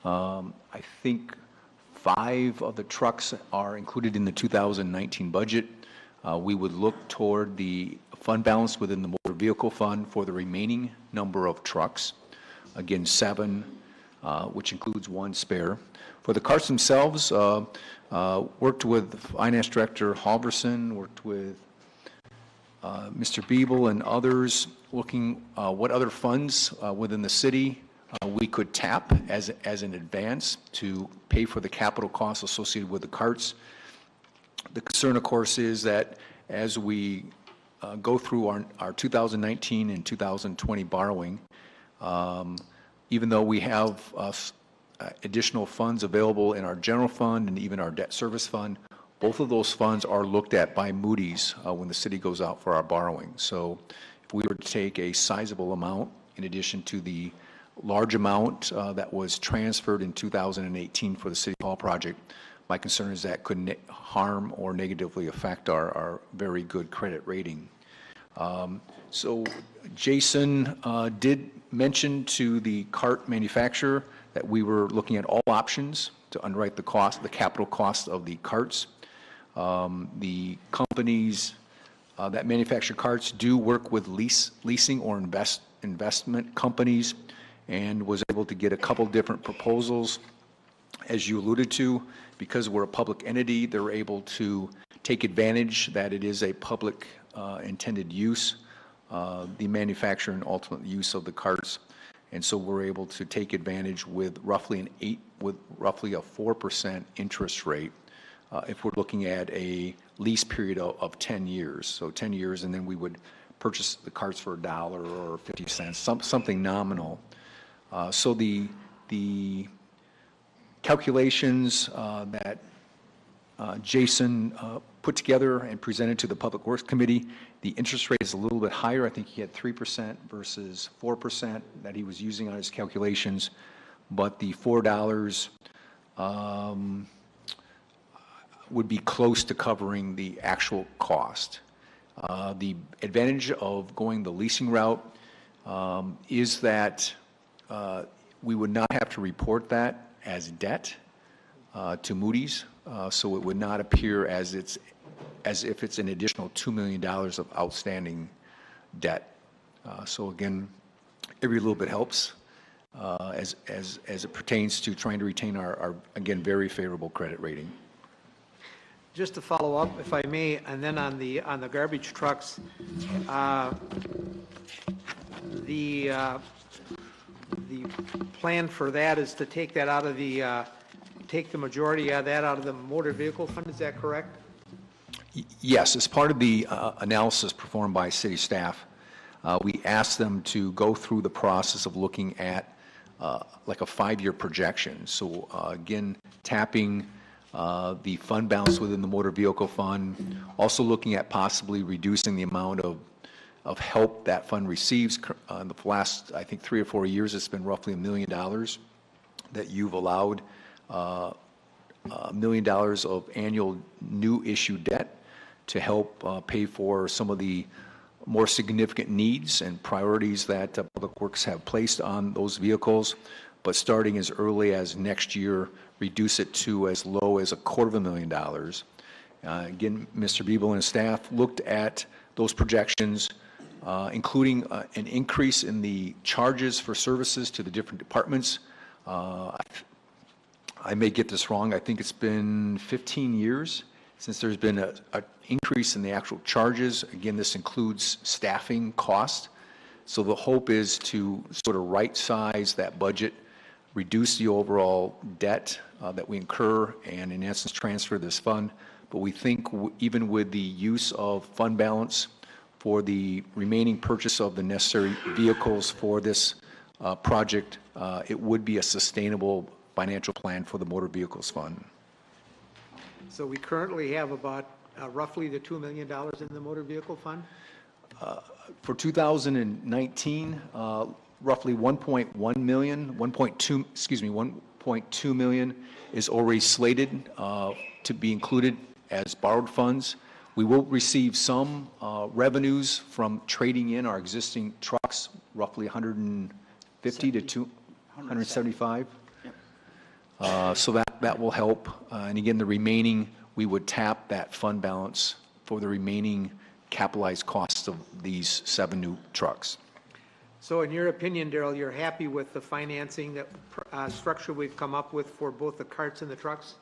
Um, I think five of the trucks are included in the 2019 budget. Uh, We would look toward the fund balance within the motor vehicle fund for the remaining number of trucks. Again, seven, uh, which includes one spare. For the carts themselves, uh, uh, worked with Finance Director Halverson, worked with uh, Mr. Biebel and others, looking uh, what other funds within the city we could tap as, as an advance to pay for the capital costs associated with the carts. The concern, of course, is that as we uh, go through our, our 2019 and 2020 borrowing, um, even though we have uh, uh, additional funds available in our general fund and even our debt service fund, both of those funds are looked at by Moody's uh, when the city goes out for our borrowing. So if we were to take a sizable amount in addition to the large amount uh, that was transferred in 2018 for the City Hall project. My concern is that could harm or negatively affect our, our very good credit rating. Um, So Jason uh, did mention to the cart manufacturer that we were looking at all options to underwrite the cost, the capital cost of the carts. Um, The companies uh, that manufacture carts do work with lease, leasing or invest, investment companies, and was able to get a couple different proposals. As you alluded to, because we're a public entity, they're able to take advantage that it is a public uh, intended use, uh, the manufacture and ultimate use of the carts. And so we're able to take advantage with roughly an eight, with roughly a 4% interest rate uh, if we're looking at a lease period of, of 10 years. So 10 years, and then we would purchase the carts for a dollar or 50 cents, some, something nominal. Uh, So the, the calculations uh, that uh, Jason uh, put together and presented to the Public Works Committee, the interest rate is a little bit higher. I think he had 3% versus 4% that he was using on his calculations. But the $4 um, would be close to covering the actual cost. Uh, The advantage of going the leasing route um, is that uh, we would not have to report that as debt uh, to Moody's, uh, so it would not appear as it's, as if it's an additional $2 million of outstanding debt. Uh, So again, every little bit helps uh, as, as, as it pertains to trying to retain our, our, again, very favorable credit rating. Just to follow up, if I may, and then on the, on the garbage trucks, uh, the, uh, the plan for that is to take that out of the, uh, take the majority of that out of the motor vehicle fund, is that correct? Y- Yes, as part of the uh, analysis performed by city staff, uh, we asked them to go through the process of looking at uh, like a five-year projection. So uh, again, tapping uh, the fund balance within the motor vehicle fund, also looking at possibly reducing the amount of, of help that fund receives. Uh, In the last, I think, three or four years, it's been roughly a million dollars that you've allowed uh, a million dollars of annual new issue debt to help uh, pay for some of the more significant needs and priorities that uh, Public Works have placed on those vehicles, but starting as early as next year, reduce it to as low as a quarter of a million dollars. Uh, Again, Mr. Biebel and his staff looked at those projections, uh, including uh, an increase in the charges for services to the different departments. Uh, I may get this wrong, I think it's been 15 years since there's been a, a increase in the actual charges. Again, this includes staffing cost. So the hope is to sort of right-size that budget, reduce the overall debt uh, that we incur, and in essence, transfer this fund. But we think even with the use of fund balance for the remaining purchase of the necessary vehicles for this uh, project, uh, it would be a sustainable financial plan for the motor vehicles fund. So we currently have about uh, roughly the $2 million in the motor vehicle fund? For 2019, uh, roughly 1.1 million, 1.2, excuse me, 1.2 million is already slated uh, to be included as borrowed funds. We will receive some uh, revenues from trading in our existing trucks, roughly 150 to 275. Uh, So that, that will help. Uh, And again, the remaining, we would tap that fund balance for the remaining capitalized costs of these seven new trucks. So in your opinion, Daryl, you're happy with the financing that, uh, structure we've come up with for both the carts and the trucks?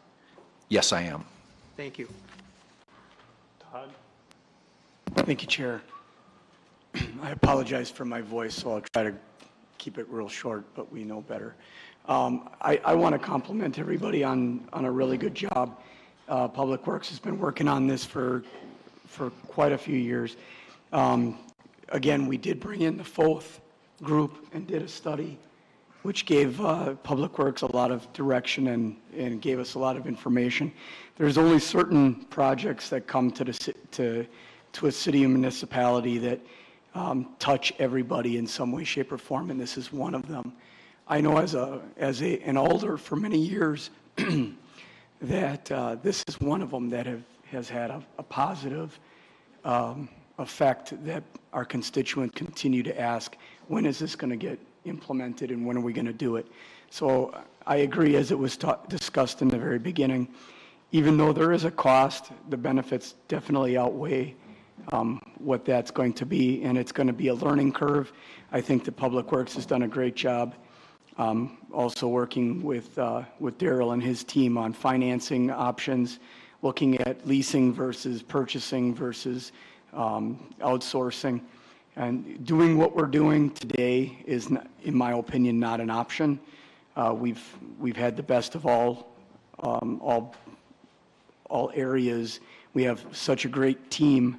Yes, I am. Thank you. Thank you, Chair. I apologize for my voice, so I'll try to keep it real short, but we know better. Um, I, I want to compliment everybody on, on a really good job. Uh, Public Works has been working on this for, for quite a few years. Um, Again, we did bring in the FOTH group and did a study, which gave uh, Public Works a lot of direction and, and gave us a lot of information. There's only certain projects that come to the, to, to a city or municipality that um, touch everybody in some way, shape, or form, and this is one of them. I know as a, as a, an alder for many years, that uh, this is one of them that have, has had a, a positive um, effect that our constituents continue to ask, when is this going to get implemented and when are we going to do it? So I agree, as it was discussed in the very beginning, even though there is a cost, the benefits definitely outweigh um, what that's going to be, and it's going to be a learning curve. I think the Public Works has done a great job, um, also working with, uh, with Daryl and his team on financing options, looking at leasing versus purchasing versus um, outsourcing. And doing what we're doing today is, n- in my opinion, not an option. Uh, We've, we've had the best of all, um, all all areas. We have such a great team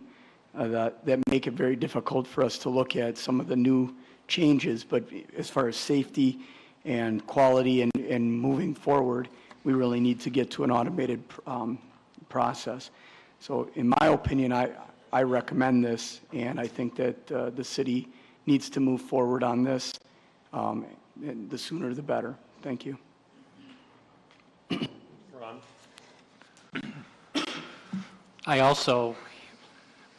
uh, that, that make it very difficult for us to look at some of the new changes. But as far as safety and quality and, and moving forward, we really need to get to an automated um, process. So in my opinion, I, I recommend this, and I think that uh, the city needs to move forward on this, um, and the sooner the better. Thank you. Ron? I also,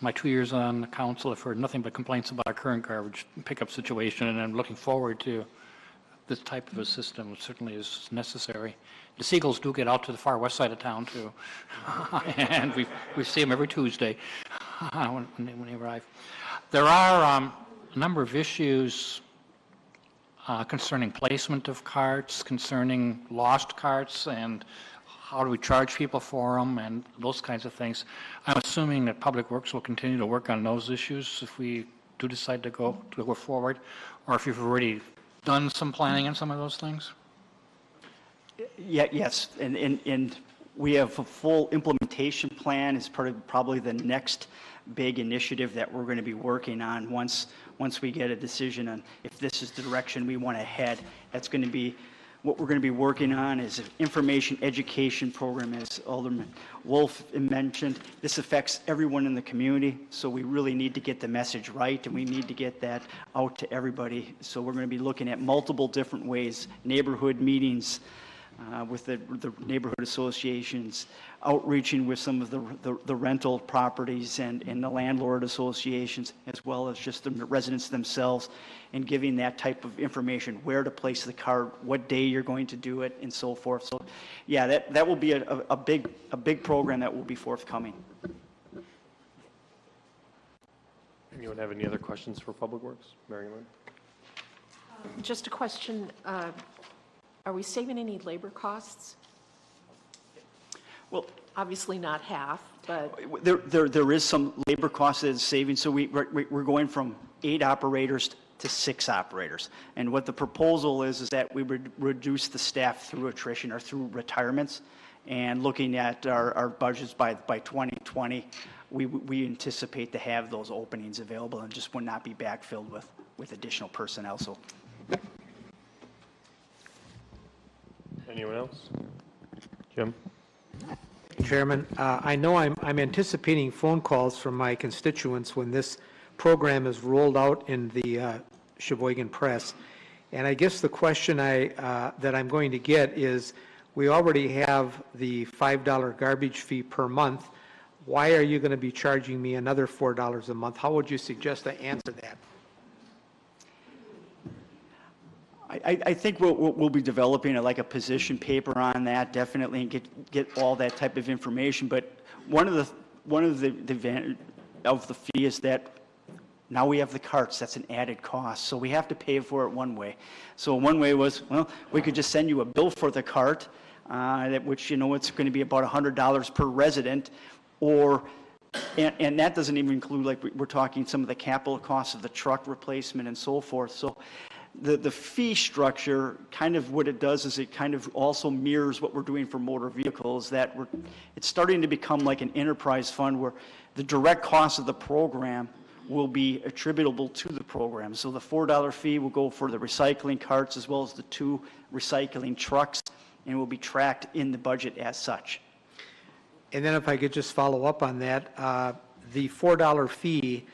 my two years on the council, have heard nothing but complaints about our current garbage pickup situation, and I'm looking forward to this type of a system, which certainly is necessary. The seagulls do get out to the far west side of town, too, and we, we see them every Tuesday when they, arrive. There are um, a number of issues uh, concerning placement of carts, concerning lost carts, and how do we charge people for them, and those kinds of things. I'm assuming that Public Works will continue to work on those issues if we do decide to go, to go forward, or if you've already done some planning on some of those things? Yeah, yes, and, and, and we have a full implementation plan as part of probably the next big initiative that we're going to be working on once, once we get a decision on if this is the direction we want to head. That's going to be, what we're going to be working on is an information education program, as Alderman Wolf mentioned. This affects everyone in the community, so we really need to get the message right, and we need to get that out to everybody. So we're going to be looking at multiple different ways, neighborhood meetings, uh, with the, the neighborhood associations, outreaching with some of the, the- the rental properties and, and the landlord associations, as well as just the residents themselves, and giving that type of information, where to place the cart, what day you're going to do it, and so forth. So, yeah, that, that will be a, a- a big, a big program that will be forthcoming. Anyone have any other questions for Public Works? Mary Lynn? Just a question, uh, are we saving any labor costs? Well, Obviously not half, but There, there, there is some labor cost that is saving, so we, we're, we're going from eight operators to six operators. And what the proposal is, is that we would reduce the staff through attrition or through retirements. And looking at our, our budgets by, by 2020, we, we anticipate to have those openings available and just would not be backfilled with, with additional personnel, so. Anyone else? Jim? Chairman, uh, I know I'm I'm anticipating phone calls from my constituents when this program is rolled out in the uh, Sheboygan Press. And I guess the question I, uh, that I'm going to get is, we already have the $5 garbage fee per month. Why are you going to be charging me another $4 a month? How would you suggest I answer that? I, I- think we'll, we'll be developing a- like a position paper on that, definitely, and get, get all that type of information. But one of the, one of the, the of the fee is that now we have the carts, that's an added cost, so we have to pay for it one way. So one way was, well, we could just send you a bill for the cart, uh, that, which, you know, it's going to be about $100 per resident, or, and, and that doesn't even include, like, we- we're talking some of the capital costs of the truck replacement and so forth. So the, the fee structure, kind of what it does is it kind of also mirrors what we're doing for motor vehicles, that we're, it's starting to become like an enterprise fund where the direct cost of the program will be attributable to the program. So the $4 fee will go for the recycling carts as well as the two recycling trucks, and will be tracked in the budget as such. And then if I could just follow up on that, uh, the $4 fee,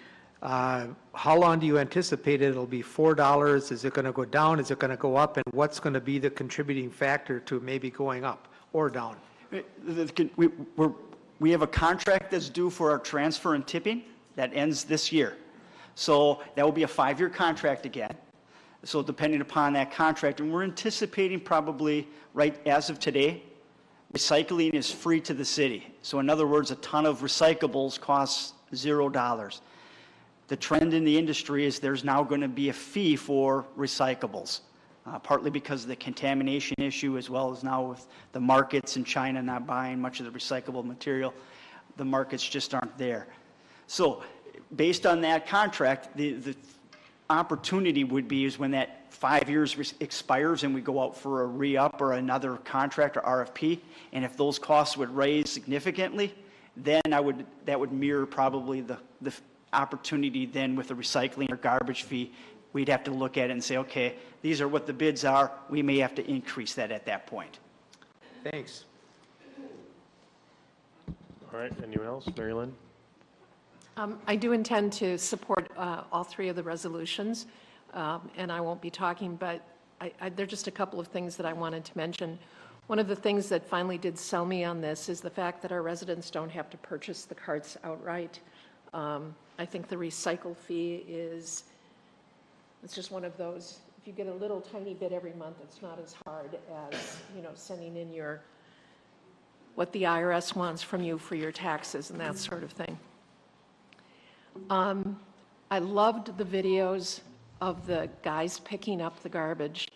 How long do you anticipate it'll be $4? Is it going to go down? Is it going to go up? And what's going to be the contributing factor to maybe going up or down? Uh, We, have a contract that's due for our transfer and tipping that ends this year. So that will be a five-year contract again. So depending upon that contract, and we're anticipating probably, right as of today, recycling is free to the city. So in other words, a ton of recyclables costs zero dollars. The trend in the industry is there's now going to be a fee for recyclables, uh, partly because of the contamination issue, as well as now with the markets in China not buying much of the recyclable material, the markets just aren't there. So, based on that contract, the, the opportunity would be is when that five years res- expires and we go out for a re-up or another contract or RFP, and if those costs would raise significantly, then I would, that would mirror probably the, the opportunity then with the recycling or garbage fee. We'd have to look at it and say, okay, these are what the bids are, we may have to increase that at that point. Thanks. All right, anyone else? Mary Lynn? Um, I do intend to support uh, all three of the resolutions, um, and I won't be talking, but I- I- there are just a couple of things that I wanted to mention. One of the things that finally did sell me on this is the fact that our residents don't have to purchase the carts outright. Um, I think the recycle fee is, it's just one of those, if you get a little tiny bit every month, it's not as hard as, you know, sending in your, what the IRS wants from you for your taxes and that sort of thing. Um, I loved the videos of the guys picking up the garbage.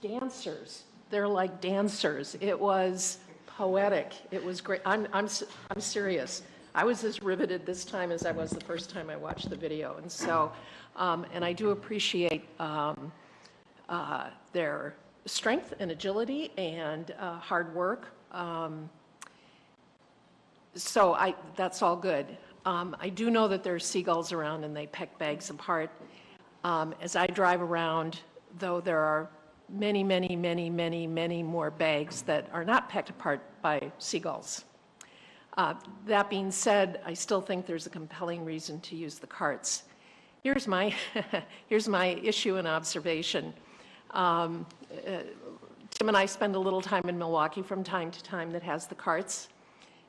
Dancers, they're like dancers. It was poetic. It was great. I'm, I'm, I'm serious. I was as riveted this time as I was the first time I watched the video. And so, um, and I do appreciate, um, uh, their strength and agility and, uh, hard work. Um, so I, that's all good. Um, I do know that there are seagulls around and they peck bags apart. Um, as I drive around, though, there are many, many, many, many, many more bags that are not pecked apart by seagulls. Uh, that being said, I still think there's a compelling reason to use the carts. Here's my, here's my issue and observation. Um, uh, Tim and I spend a little time in Milwaukee from time to time that has the carts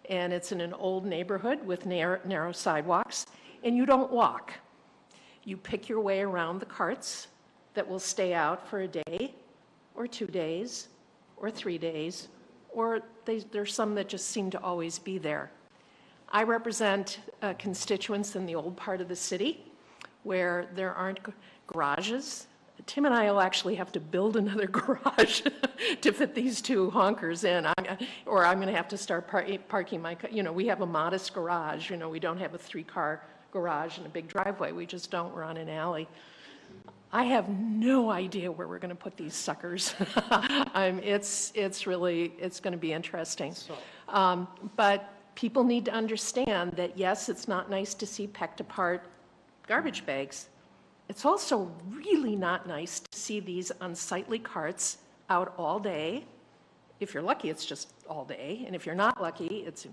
and it's in an old neighborhood with narrow, narrow sidewalks, and you don't walk. You pick your way around the carts that will stay out for a day, or two days, or three days, or they, there's some that just seem to always be there. I represent uh, constituents in the old part of the city where there aren't garages. Tim and I will actually have to build another garage to fit these two honkers in, I'm- or I'm going to have to start par- parking my, you know, we have a modest garage, you know, we don't have a three-car garage and a big driveway, we just don't, we're on an alley. I have no idea where we're going to put these suckers. I'm, it's, it's really, it's going to be interesting. Um, But people need to understand that, yes, it's not nice to see pecked apart garbage bags. It's also really not nice to see these unsightly carts out all day. If you're lucky, it's just all day, and if you're not lucky, it's,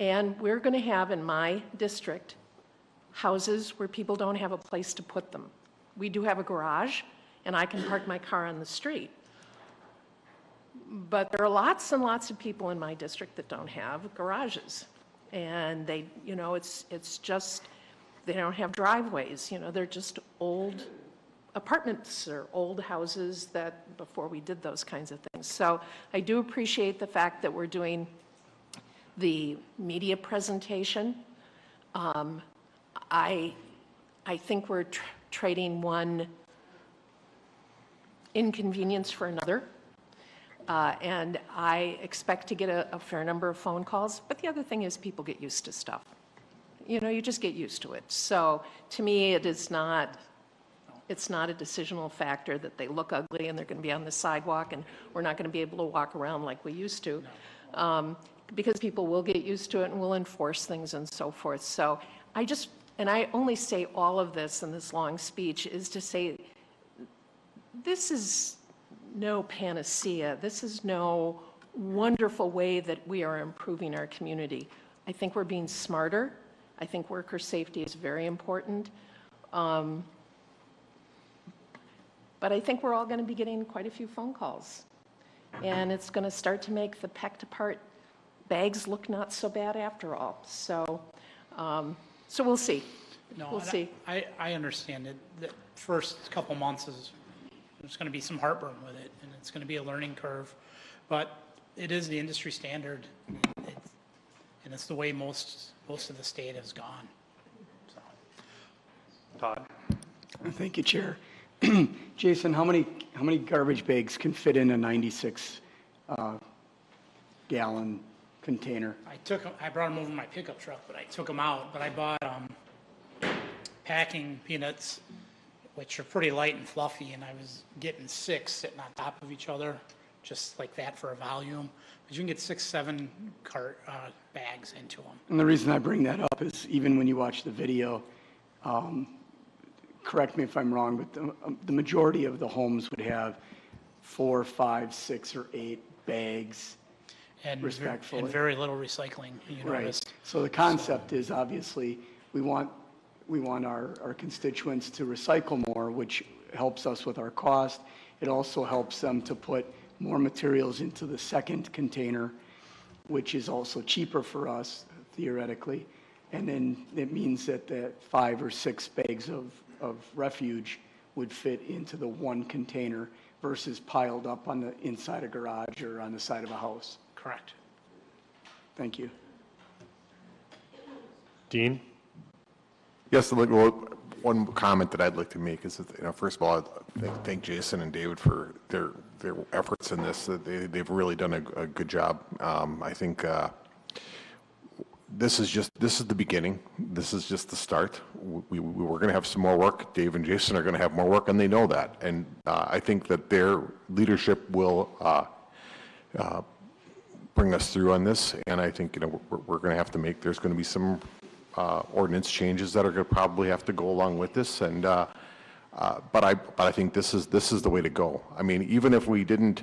and we're going to have in my district houses where people don't have a place to put them. We do have a garage, and I can park my car on the street. But there are lots and lots of people in my district that don't have garages. And they, you know, it's, it's just, they don't have driveways, you know, they're just old apartments or old houses that, before we did those kinds of things. So I do appreciate the fact that we're doing the media presentation. Um, I, I think we're trading one inconvenience for another. Uh, And I expect to get a, a fair number of phone calls, but the other thing is people get used to stuff. You know, you just get used to it. So to me, it is not, it's not a decisional factor that they look ugly and they're going to be on the sidewalk and we're not going to be able to walk around like we used to. Um, Because people will get used to it and will enforce things and so forth. So I just, and I only say all of this in this long speech is to say, this is no panacea. This is no wonderful way that we are improving our community. I think we're being smarter. I think worker safety is very important. Um, But I think we're all going to be getting quite a few phone calls. And it's going to start to make the pecked apart bags look not so bad after all. So, um, so we'll see. No, We'll and I- see. I, I understand it. The first couple months is, there's going to be some heartburn with it, and it's going to be a learning curve. But it is the industry standard, It's- and it's the way most, most of the state has gone. So, Todd? Thank you, Chair. Jason, how many, how many garbage bags can fit in a 96 uh, gallon container? I took, 'em- I brought them over in my pickup truck, but I took them out. But I bought um, packing peanuts, which are pretty light and fluffy, and I was getting six sitting on top of each other, just like that for a volume. But you can get six, seven cart uh, bags into them. And the reason I bring that up is even when you watch the video, um, correct me if I'm wrong, but the, um, the majority of the homes would have four, five, six, or eight bags. And ver- Respectfully. And very little recycling, you Right. noticed. So the concept is obviously, we want, we want our, our constituents to recycle more, which helps us with our cost. It also helps them to put more materials into the second container, which is also cheaper for us theoretically. And then it means that the five or six bags of, of refuge would fit into the one container versus piled up on the inside a garage or on the side of a house. Correct. Thank you. Dean? Yes, look, well, one comment that I'd like to make is that, you know, first of all, I thank- thank Jason and David for their, their efforts in this. They, they've really done a, a good job. Um, I think, uh, this is just, this is the beginning. This is just the start. We, we, we're going to have some more work. Dave and Jason are going to have more work, and they know that. And, uh, I think that their leadership will, uh, bring us through on this, and I think, you know, we're, we're going to have to make, there's going to be some uh, ordinance changes that are going to probably have to go along with this, and, uh, uh, but I, but I think this is, this is the way to go. I mean, even if we didn't,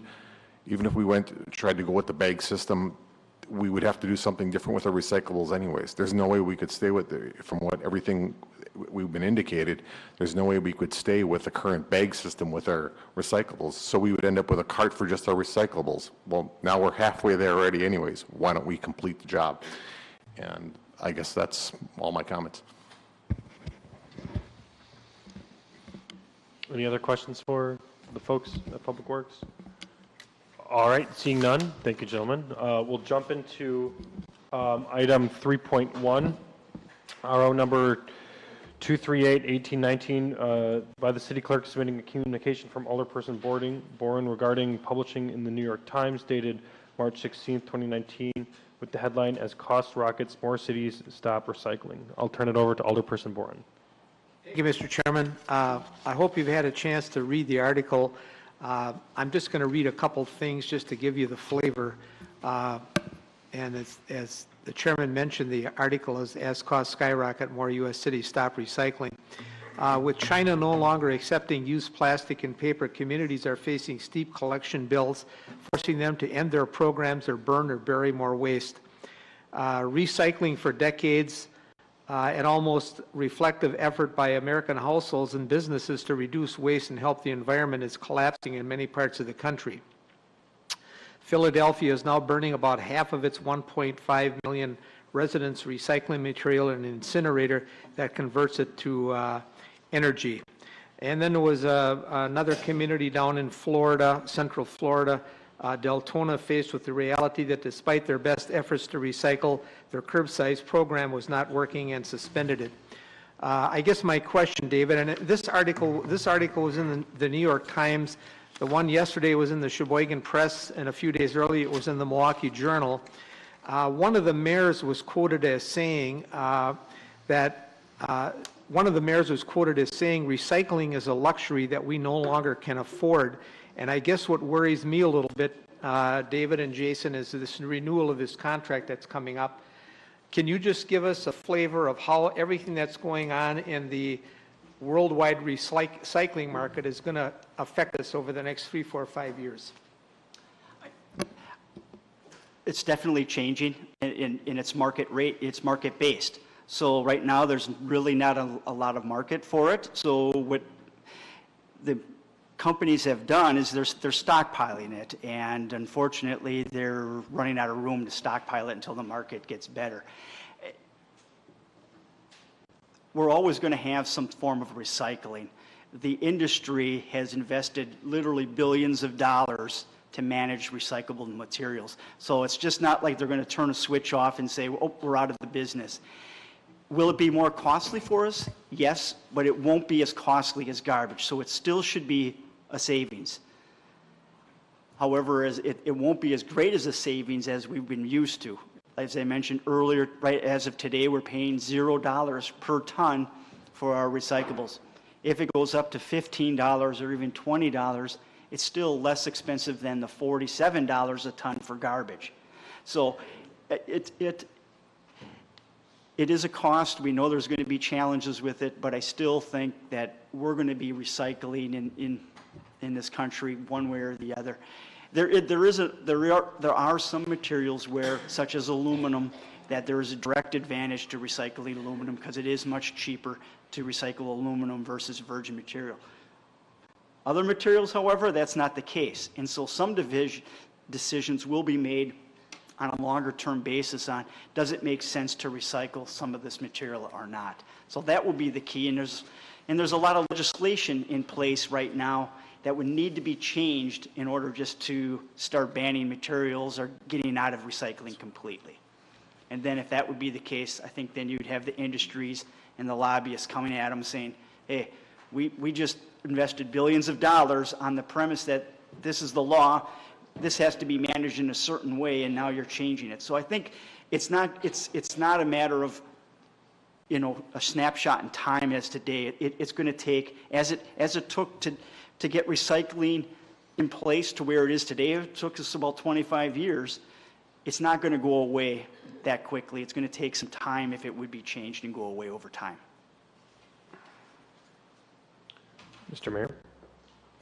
even if we went, tried to go with the bag system, we would have to do something different with our recyclables anyways. There's no way we could stay with, the from what everything we've been indicated, there's no way we could stay with the current bag system with our recyclables. So we would end up with a cart for just our recyclables. Well, now we're halfway there already anyways. Why don't we complete the job? And I guess that's all my comments. Any other questions for the folks at Public Works? All right, seeing none, thank you, gentlemen. Uh, We'll jump into um, item 3.1, RO number 238-1819, uh, by the city clerk submitting a communication from Alderperson Boarding- Boren regarding publishing in the New York Times dated March 16, 2019, with the headline "As Cost Rockets, More Cities Stop Recycling." I'll turn it over to Alderperson Boren. Thank you, Mr. Chairman. Uh, I hope you've had a chance to read the article. Uh, I'm just going to read a couple things just to give you the flavor. And as, as the chairman mentioned, the article is "As Costs Skyrocket, More U.S. Cities Stop Recycling." Uh, With China no longer accepting used plastic and paper, communities are facing steep collection bills, forcing them to end their programs or burn or bury more waste. Uh, Recycling for decades, uh, an almost reflective effort by American households and businesses to reduce waste and help the environment is collapsing in many parts of the country. Philadelphia is now burning about half of its 1.5 million residents' recycling material in an incinerator that converts it to uh, energy. And then there was uh, another community down in Florida, central Florida, uh, Deltona, faced with the reality that despite their best efforts to recycle, their curbside program was not working and suspended it. Uh, I guess my question, David, and this article, this article was in the- the New York Times. The one yesterday was in the Sheboygan Press, and a few days earlier it was in the Milwaukee Journal. Uh, One of the mayors was quoted as saying uh, that, uh, one of the mayors was quoted as saying, "Recycling is a luxury that we no longer can afford." And I guess what worries me a little bit, uh, David and Jason, is this renewal of this contract that's coming up. Can you just give us a flavor of how everything that's going on in the worldwide recycling market is going to affect us over the next three, four, five years? It's definitely changing, and and it's market rate, it's market-based. So right now, there's really not a, a lot of market for it. So what the companies have done is they're, they're stockpiling it, and unfortunately, they're running out of room to stockpile it until the market gets better. We're always going to have some form of recycling. The industry has invested literally billions of dollars to manage recyclable materials. So it's just not like they're going to turn a switch off and say, oh, we're out of the business. Will it be more costly for us? Yes, but it won't be as costly as garbage, so it still should be a savings. However, it, it won't be as great as a savings as we've been used to. As I mentioned earlier, right, as of today, we're paying zero dollars per ton for our recyclables. If it goes up to fifteen dollars or even twenty dollars, it's still less expensive than the forty-seven dollars a ton for garbage. So it, it, it is a cost. We know there's going to be challenges with it, but I still think that we're going to be recycling in, in, in this country one way or the other. There, it- there is a, there are, there are some materials where, such as aluminum, that there is a direct advantage to recycling aluminum because it is much cheaper to recycle aluminum versus virgin material. Other materials, however, that's not the case. And so some division, decisions will be made on a longer-term basis on, does it make sense to recycle some of this material or not? So that will be the key, and there's, and there's a lot of legislation in place right now that would need to be changed in order just to start banning materials or getting out of recycling completely. And then if that would be the case, I think then you'd have the industries and the lobbyists coming at them saying, hey, we, we just invested billions of dollars on the premise that this is the law, this has to be managed in a certain way, and now you're changing it. So I think it's not, it's, it's not a matter of, you know, a snapshot in time as today. It, it's going to take, as it, as it took to, to get recycling in place to where it is today, it took us about 25 years. It's not going to go away that quickly. It's going to take some time if it would be changed and go away over time. Mr. Mayor?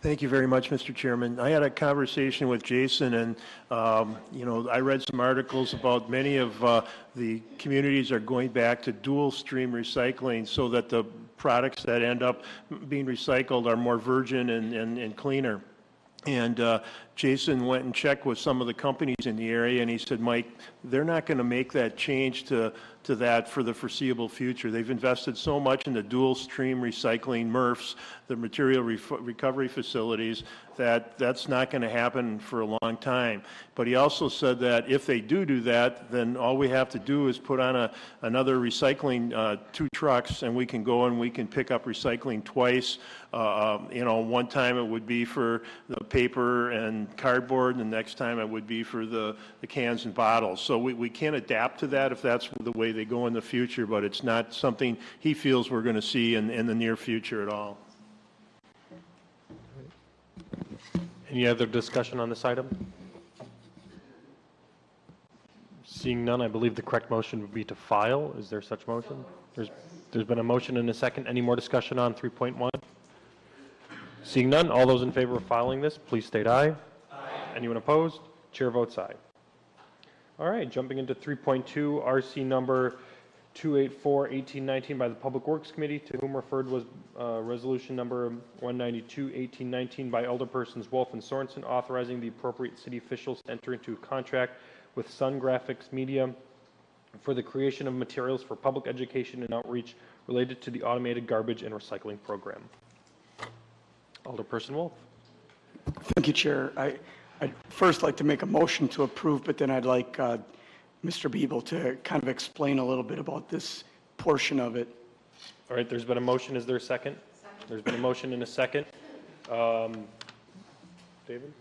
Thank you very much, Mr. Chairman. I had a conversation with Jason, and, um, you know, I read some articles about many of uh, the communities are going back to dual-stream recycling so that the products that end up being recycled are more virgin and, and and cleaner. And uh, Jason went and checked with some of the companies in the area, and he said, Mike, they're not going to make that change to, to that for the foreseeable future. They've invested so much in the dual stream recycling MRFs, the material ref- recovery facilities, that that's not going to happen for a long time. But he also said that if they do do that, then all we have to do is put on a, another recycling, uh, two trucks, and we can go and we can pick up recycling twice. Uh, um, you know, one time it would be for the paper and cardboard, and the next time it would be for the, the cans and bottles. So we, we can adapt to that if that's the way they go in the future, but it's not something he feels we're going to see in, in the near future at all. Any other discussion on this item? Seeing none, I believe the correct motion would be to file. Is there such motion? There's, there's been a motion and a second. Any more discussion on 3.1? Seeing none, all those in favor of filing this, please state aye. Anyone opposed? Chair votes aye. All right, jumping into 3.2, RC number 284-1819 by the Public Works Committee, to whom referred was uh, resolution number 192-1819 by Alderpersons Wolf and Sorensen, authorizing the appropriate city officials to enter into a contract with Sun Graphics Media for the creation of materials for public education and outreach related to the automated garbage and recycling program. Alderperson Wolf. Thank you, Chair. I, I'd first like to make a motion to approve, but then I'd like uh, Mr. Biebel to kind of explain a little bit about this portion of it. All right, there's been a motion. Is there a second? There's been a motion and a second. Um, David?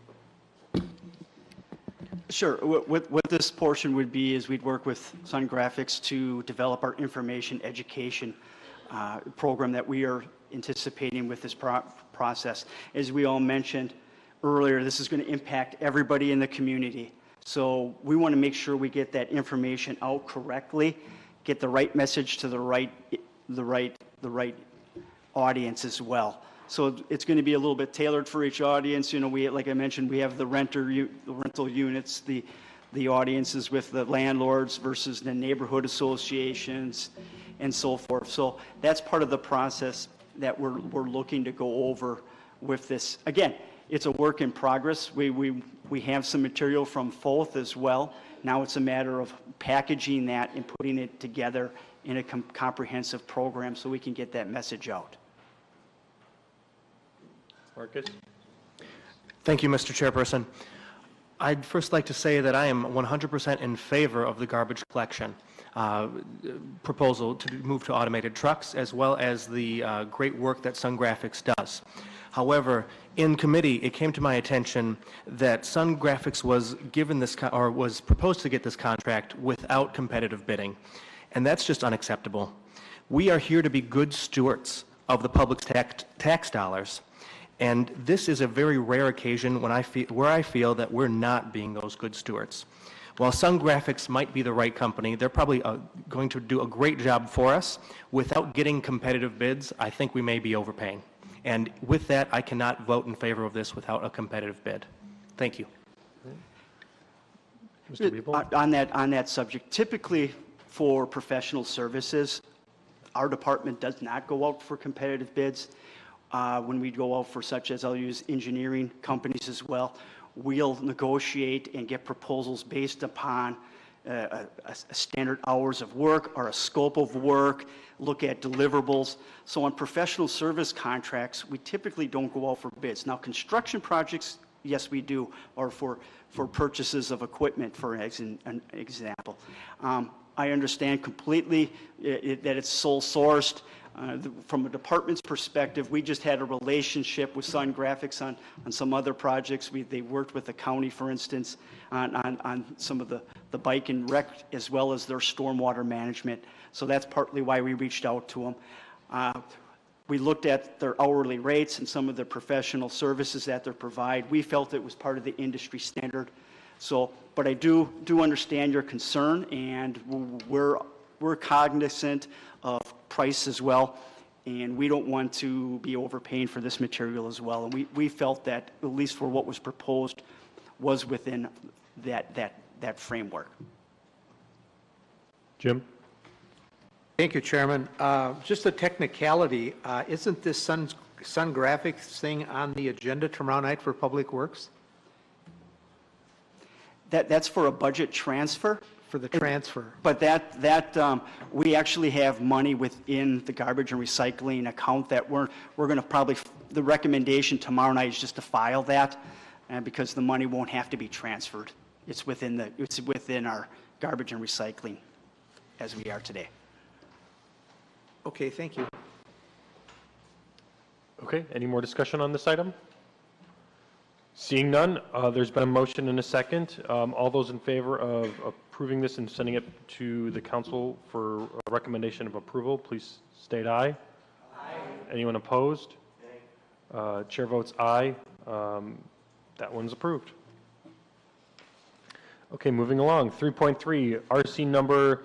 Sure. What, what- what this portion would be is we'd work with Sun Graphics to develop our information education uh, program that we are anticipating with this pro- process. As we all mentioned earlier, this is going to impact everybody in the community. So we want to make sure we get that information out correctly, get the right message to the right, the right, the right audience as well. So it's going to be a little bit tailored for each audience. You know, we, like I mentioned, we have the renter, the rental units, the, the audiences with the landlords versus the neighborhood associations and so forth. So that's part of the process that we're, we're looking to go over with this. Again, it's a work in progress. We, we, we have some material from FOTH as well. Now it's a matter of packaging that and putting it together in a com- comprehensive program so we can get that message out. Marcus? Thank you, Mr. Chairperson. I'd first like to say that I am 100% in favor of the garbage collection uh, proposal to move to automated trucks, as well as the uh, great work that Sun Graphics does. However, in committee, it came to my attention that Sun Graphics was given this, or was proposed to get this contract without competitive bidding, and that's just unacceptable. We are here to be good stewards of the public's tax, tax dollars, and this is a very rare occasion when I feel, where I feel that we're not being those good stewards. While Sun Graphics might be the right company, they're probably uh, going to do a great job for us. Without getting competitive bids, I think we may be overpaying. And with that, I cannot vote in favor of this without a competitive bid. Thank you. Mr. Biebel? On- On that, on that subject, typically for professional services, our department does not go out for competitive bids. Uh, When we go out for such as, I'll use engineering companies as well, we'll negotiate and get proposals based upon uh, a a- a standard hours of work or a scope of work, look at deliverables. So on professional service contracts, we typically don't go out for bids. Now, construction projects, yes, we do, or for, for purchases of equipment, for ex- an example. Um, I understand completely i- i- that it's sole sourced. Uh, the- From a department's perspective, we just had a relationship with Sun Graphics on, on some other projects. We, they worked with the county, for instance, on, on, on some of the, the bike and rec, as well as their stormwater management. So that's partly why we reached out to them. Uh, We looked at their hourly rates and some of the professional services that they provide. We felt it was part of the industry standard. So, but I do, do understand your concern, and we're, we're cognizant of price as well, and we don't want to be overpaying for this material as well. And we, we felt that, at least for what was proposed, was within that, that, that framework. Jim? Thank you, Chairman. Uh, Just a technicality, uh, isn't this Sun Sun Graphics thing on the agenda tomorrow night for Public Works That, that's for a budget transfer? For the transfer? But that, that, um, we actually have money within the garbage and recycling account that we're, we're going to probably, the recommendation tomorrow night is just to file that, uh, because the money won't have to be transferred. It's within the, it's within our garbage and recycling as we are today. Okay, thank you. Okay, any more discussion on this item? Seeing none, uh, there's been a motion and a second. Um, All those in favor of approving this and sending it to the council for a recommendation of approval, please state aye. Aye. Anyone opposed? Uh, Chair votes aye. Um, That one's approved. Okay, moving along. 3.3, RC number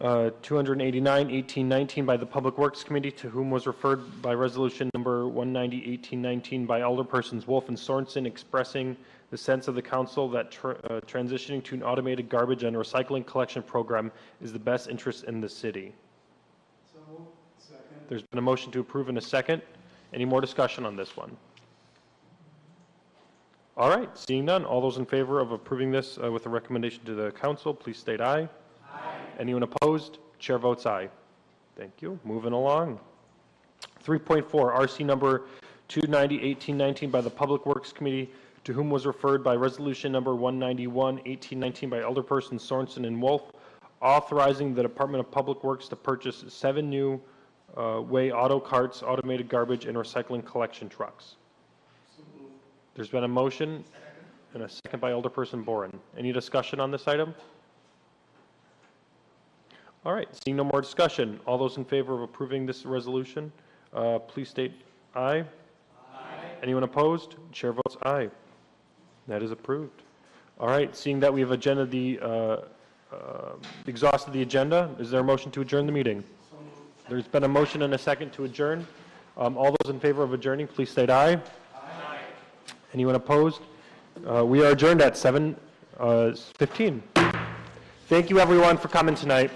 uh, 289, 1819 by the Public Works Committee, to whom was referred by resolution number 190, 1819 by Alderpersons Wolf and Sorensen, expressing the sense of the council that tr- uh, transitioning to an automated garbage and recycling collection program is the best interest in the city. There's been a motion to approve in a second. Any more discussion on this one? All right, seeing none, all those in favor of approving this uh, with a recommendation to the council, please state aye. Anyone opposed? Chair votes aye. Thank you. Moving along. 3.4, RC number 290-1819 by the Public Works Committee, to whom was referred by resolution number 191-1819 by Alderperson Sorensen and Wolf, authorizing the Department of Public Works to purchase seven new uh, way auto carts, automated garbage, and recycling collection trucks. There's been a motion and a second by Alderperson Boren. Any discussion on this item? All right, seeing no more discussion, all those in favor of approving this resolution, uh, please state aye. Aye. Anyone opposed? Chair votes aye. That is approved. All right, seeing that we have agenda the, uh, uh, exhausted the agenda, is there a motion to adjourn the meeting? There's been a motion and a second to adjourn. Um, All those in favor of adjourning, please state aye. Aye. Anyone opposed? Uh, We are adjourned at 7:15. Thank you, everyone, for coming tonight.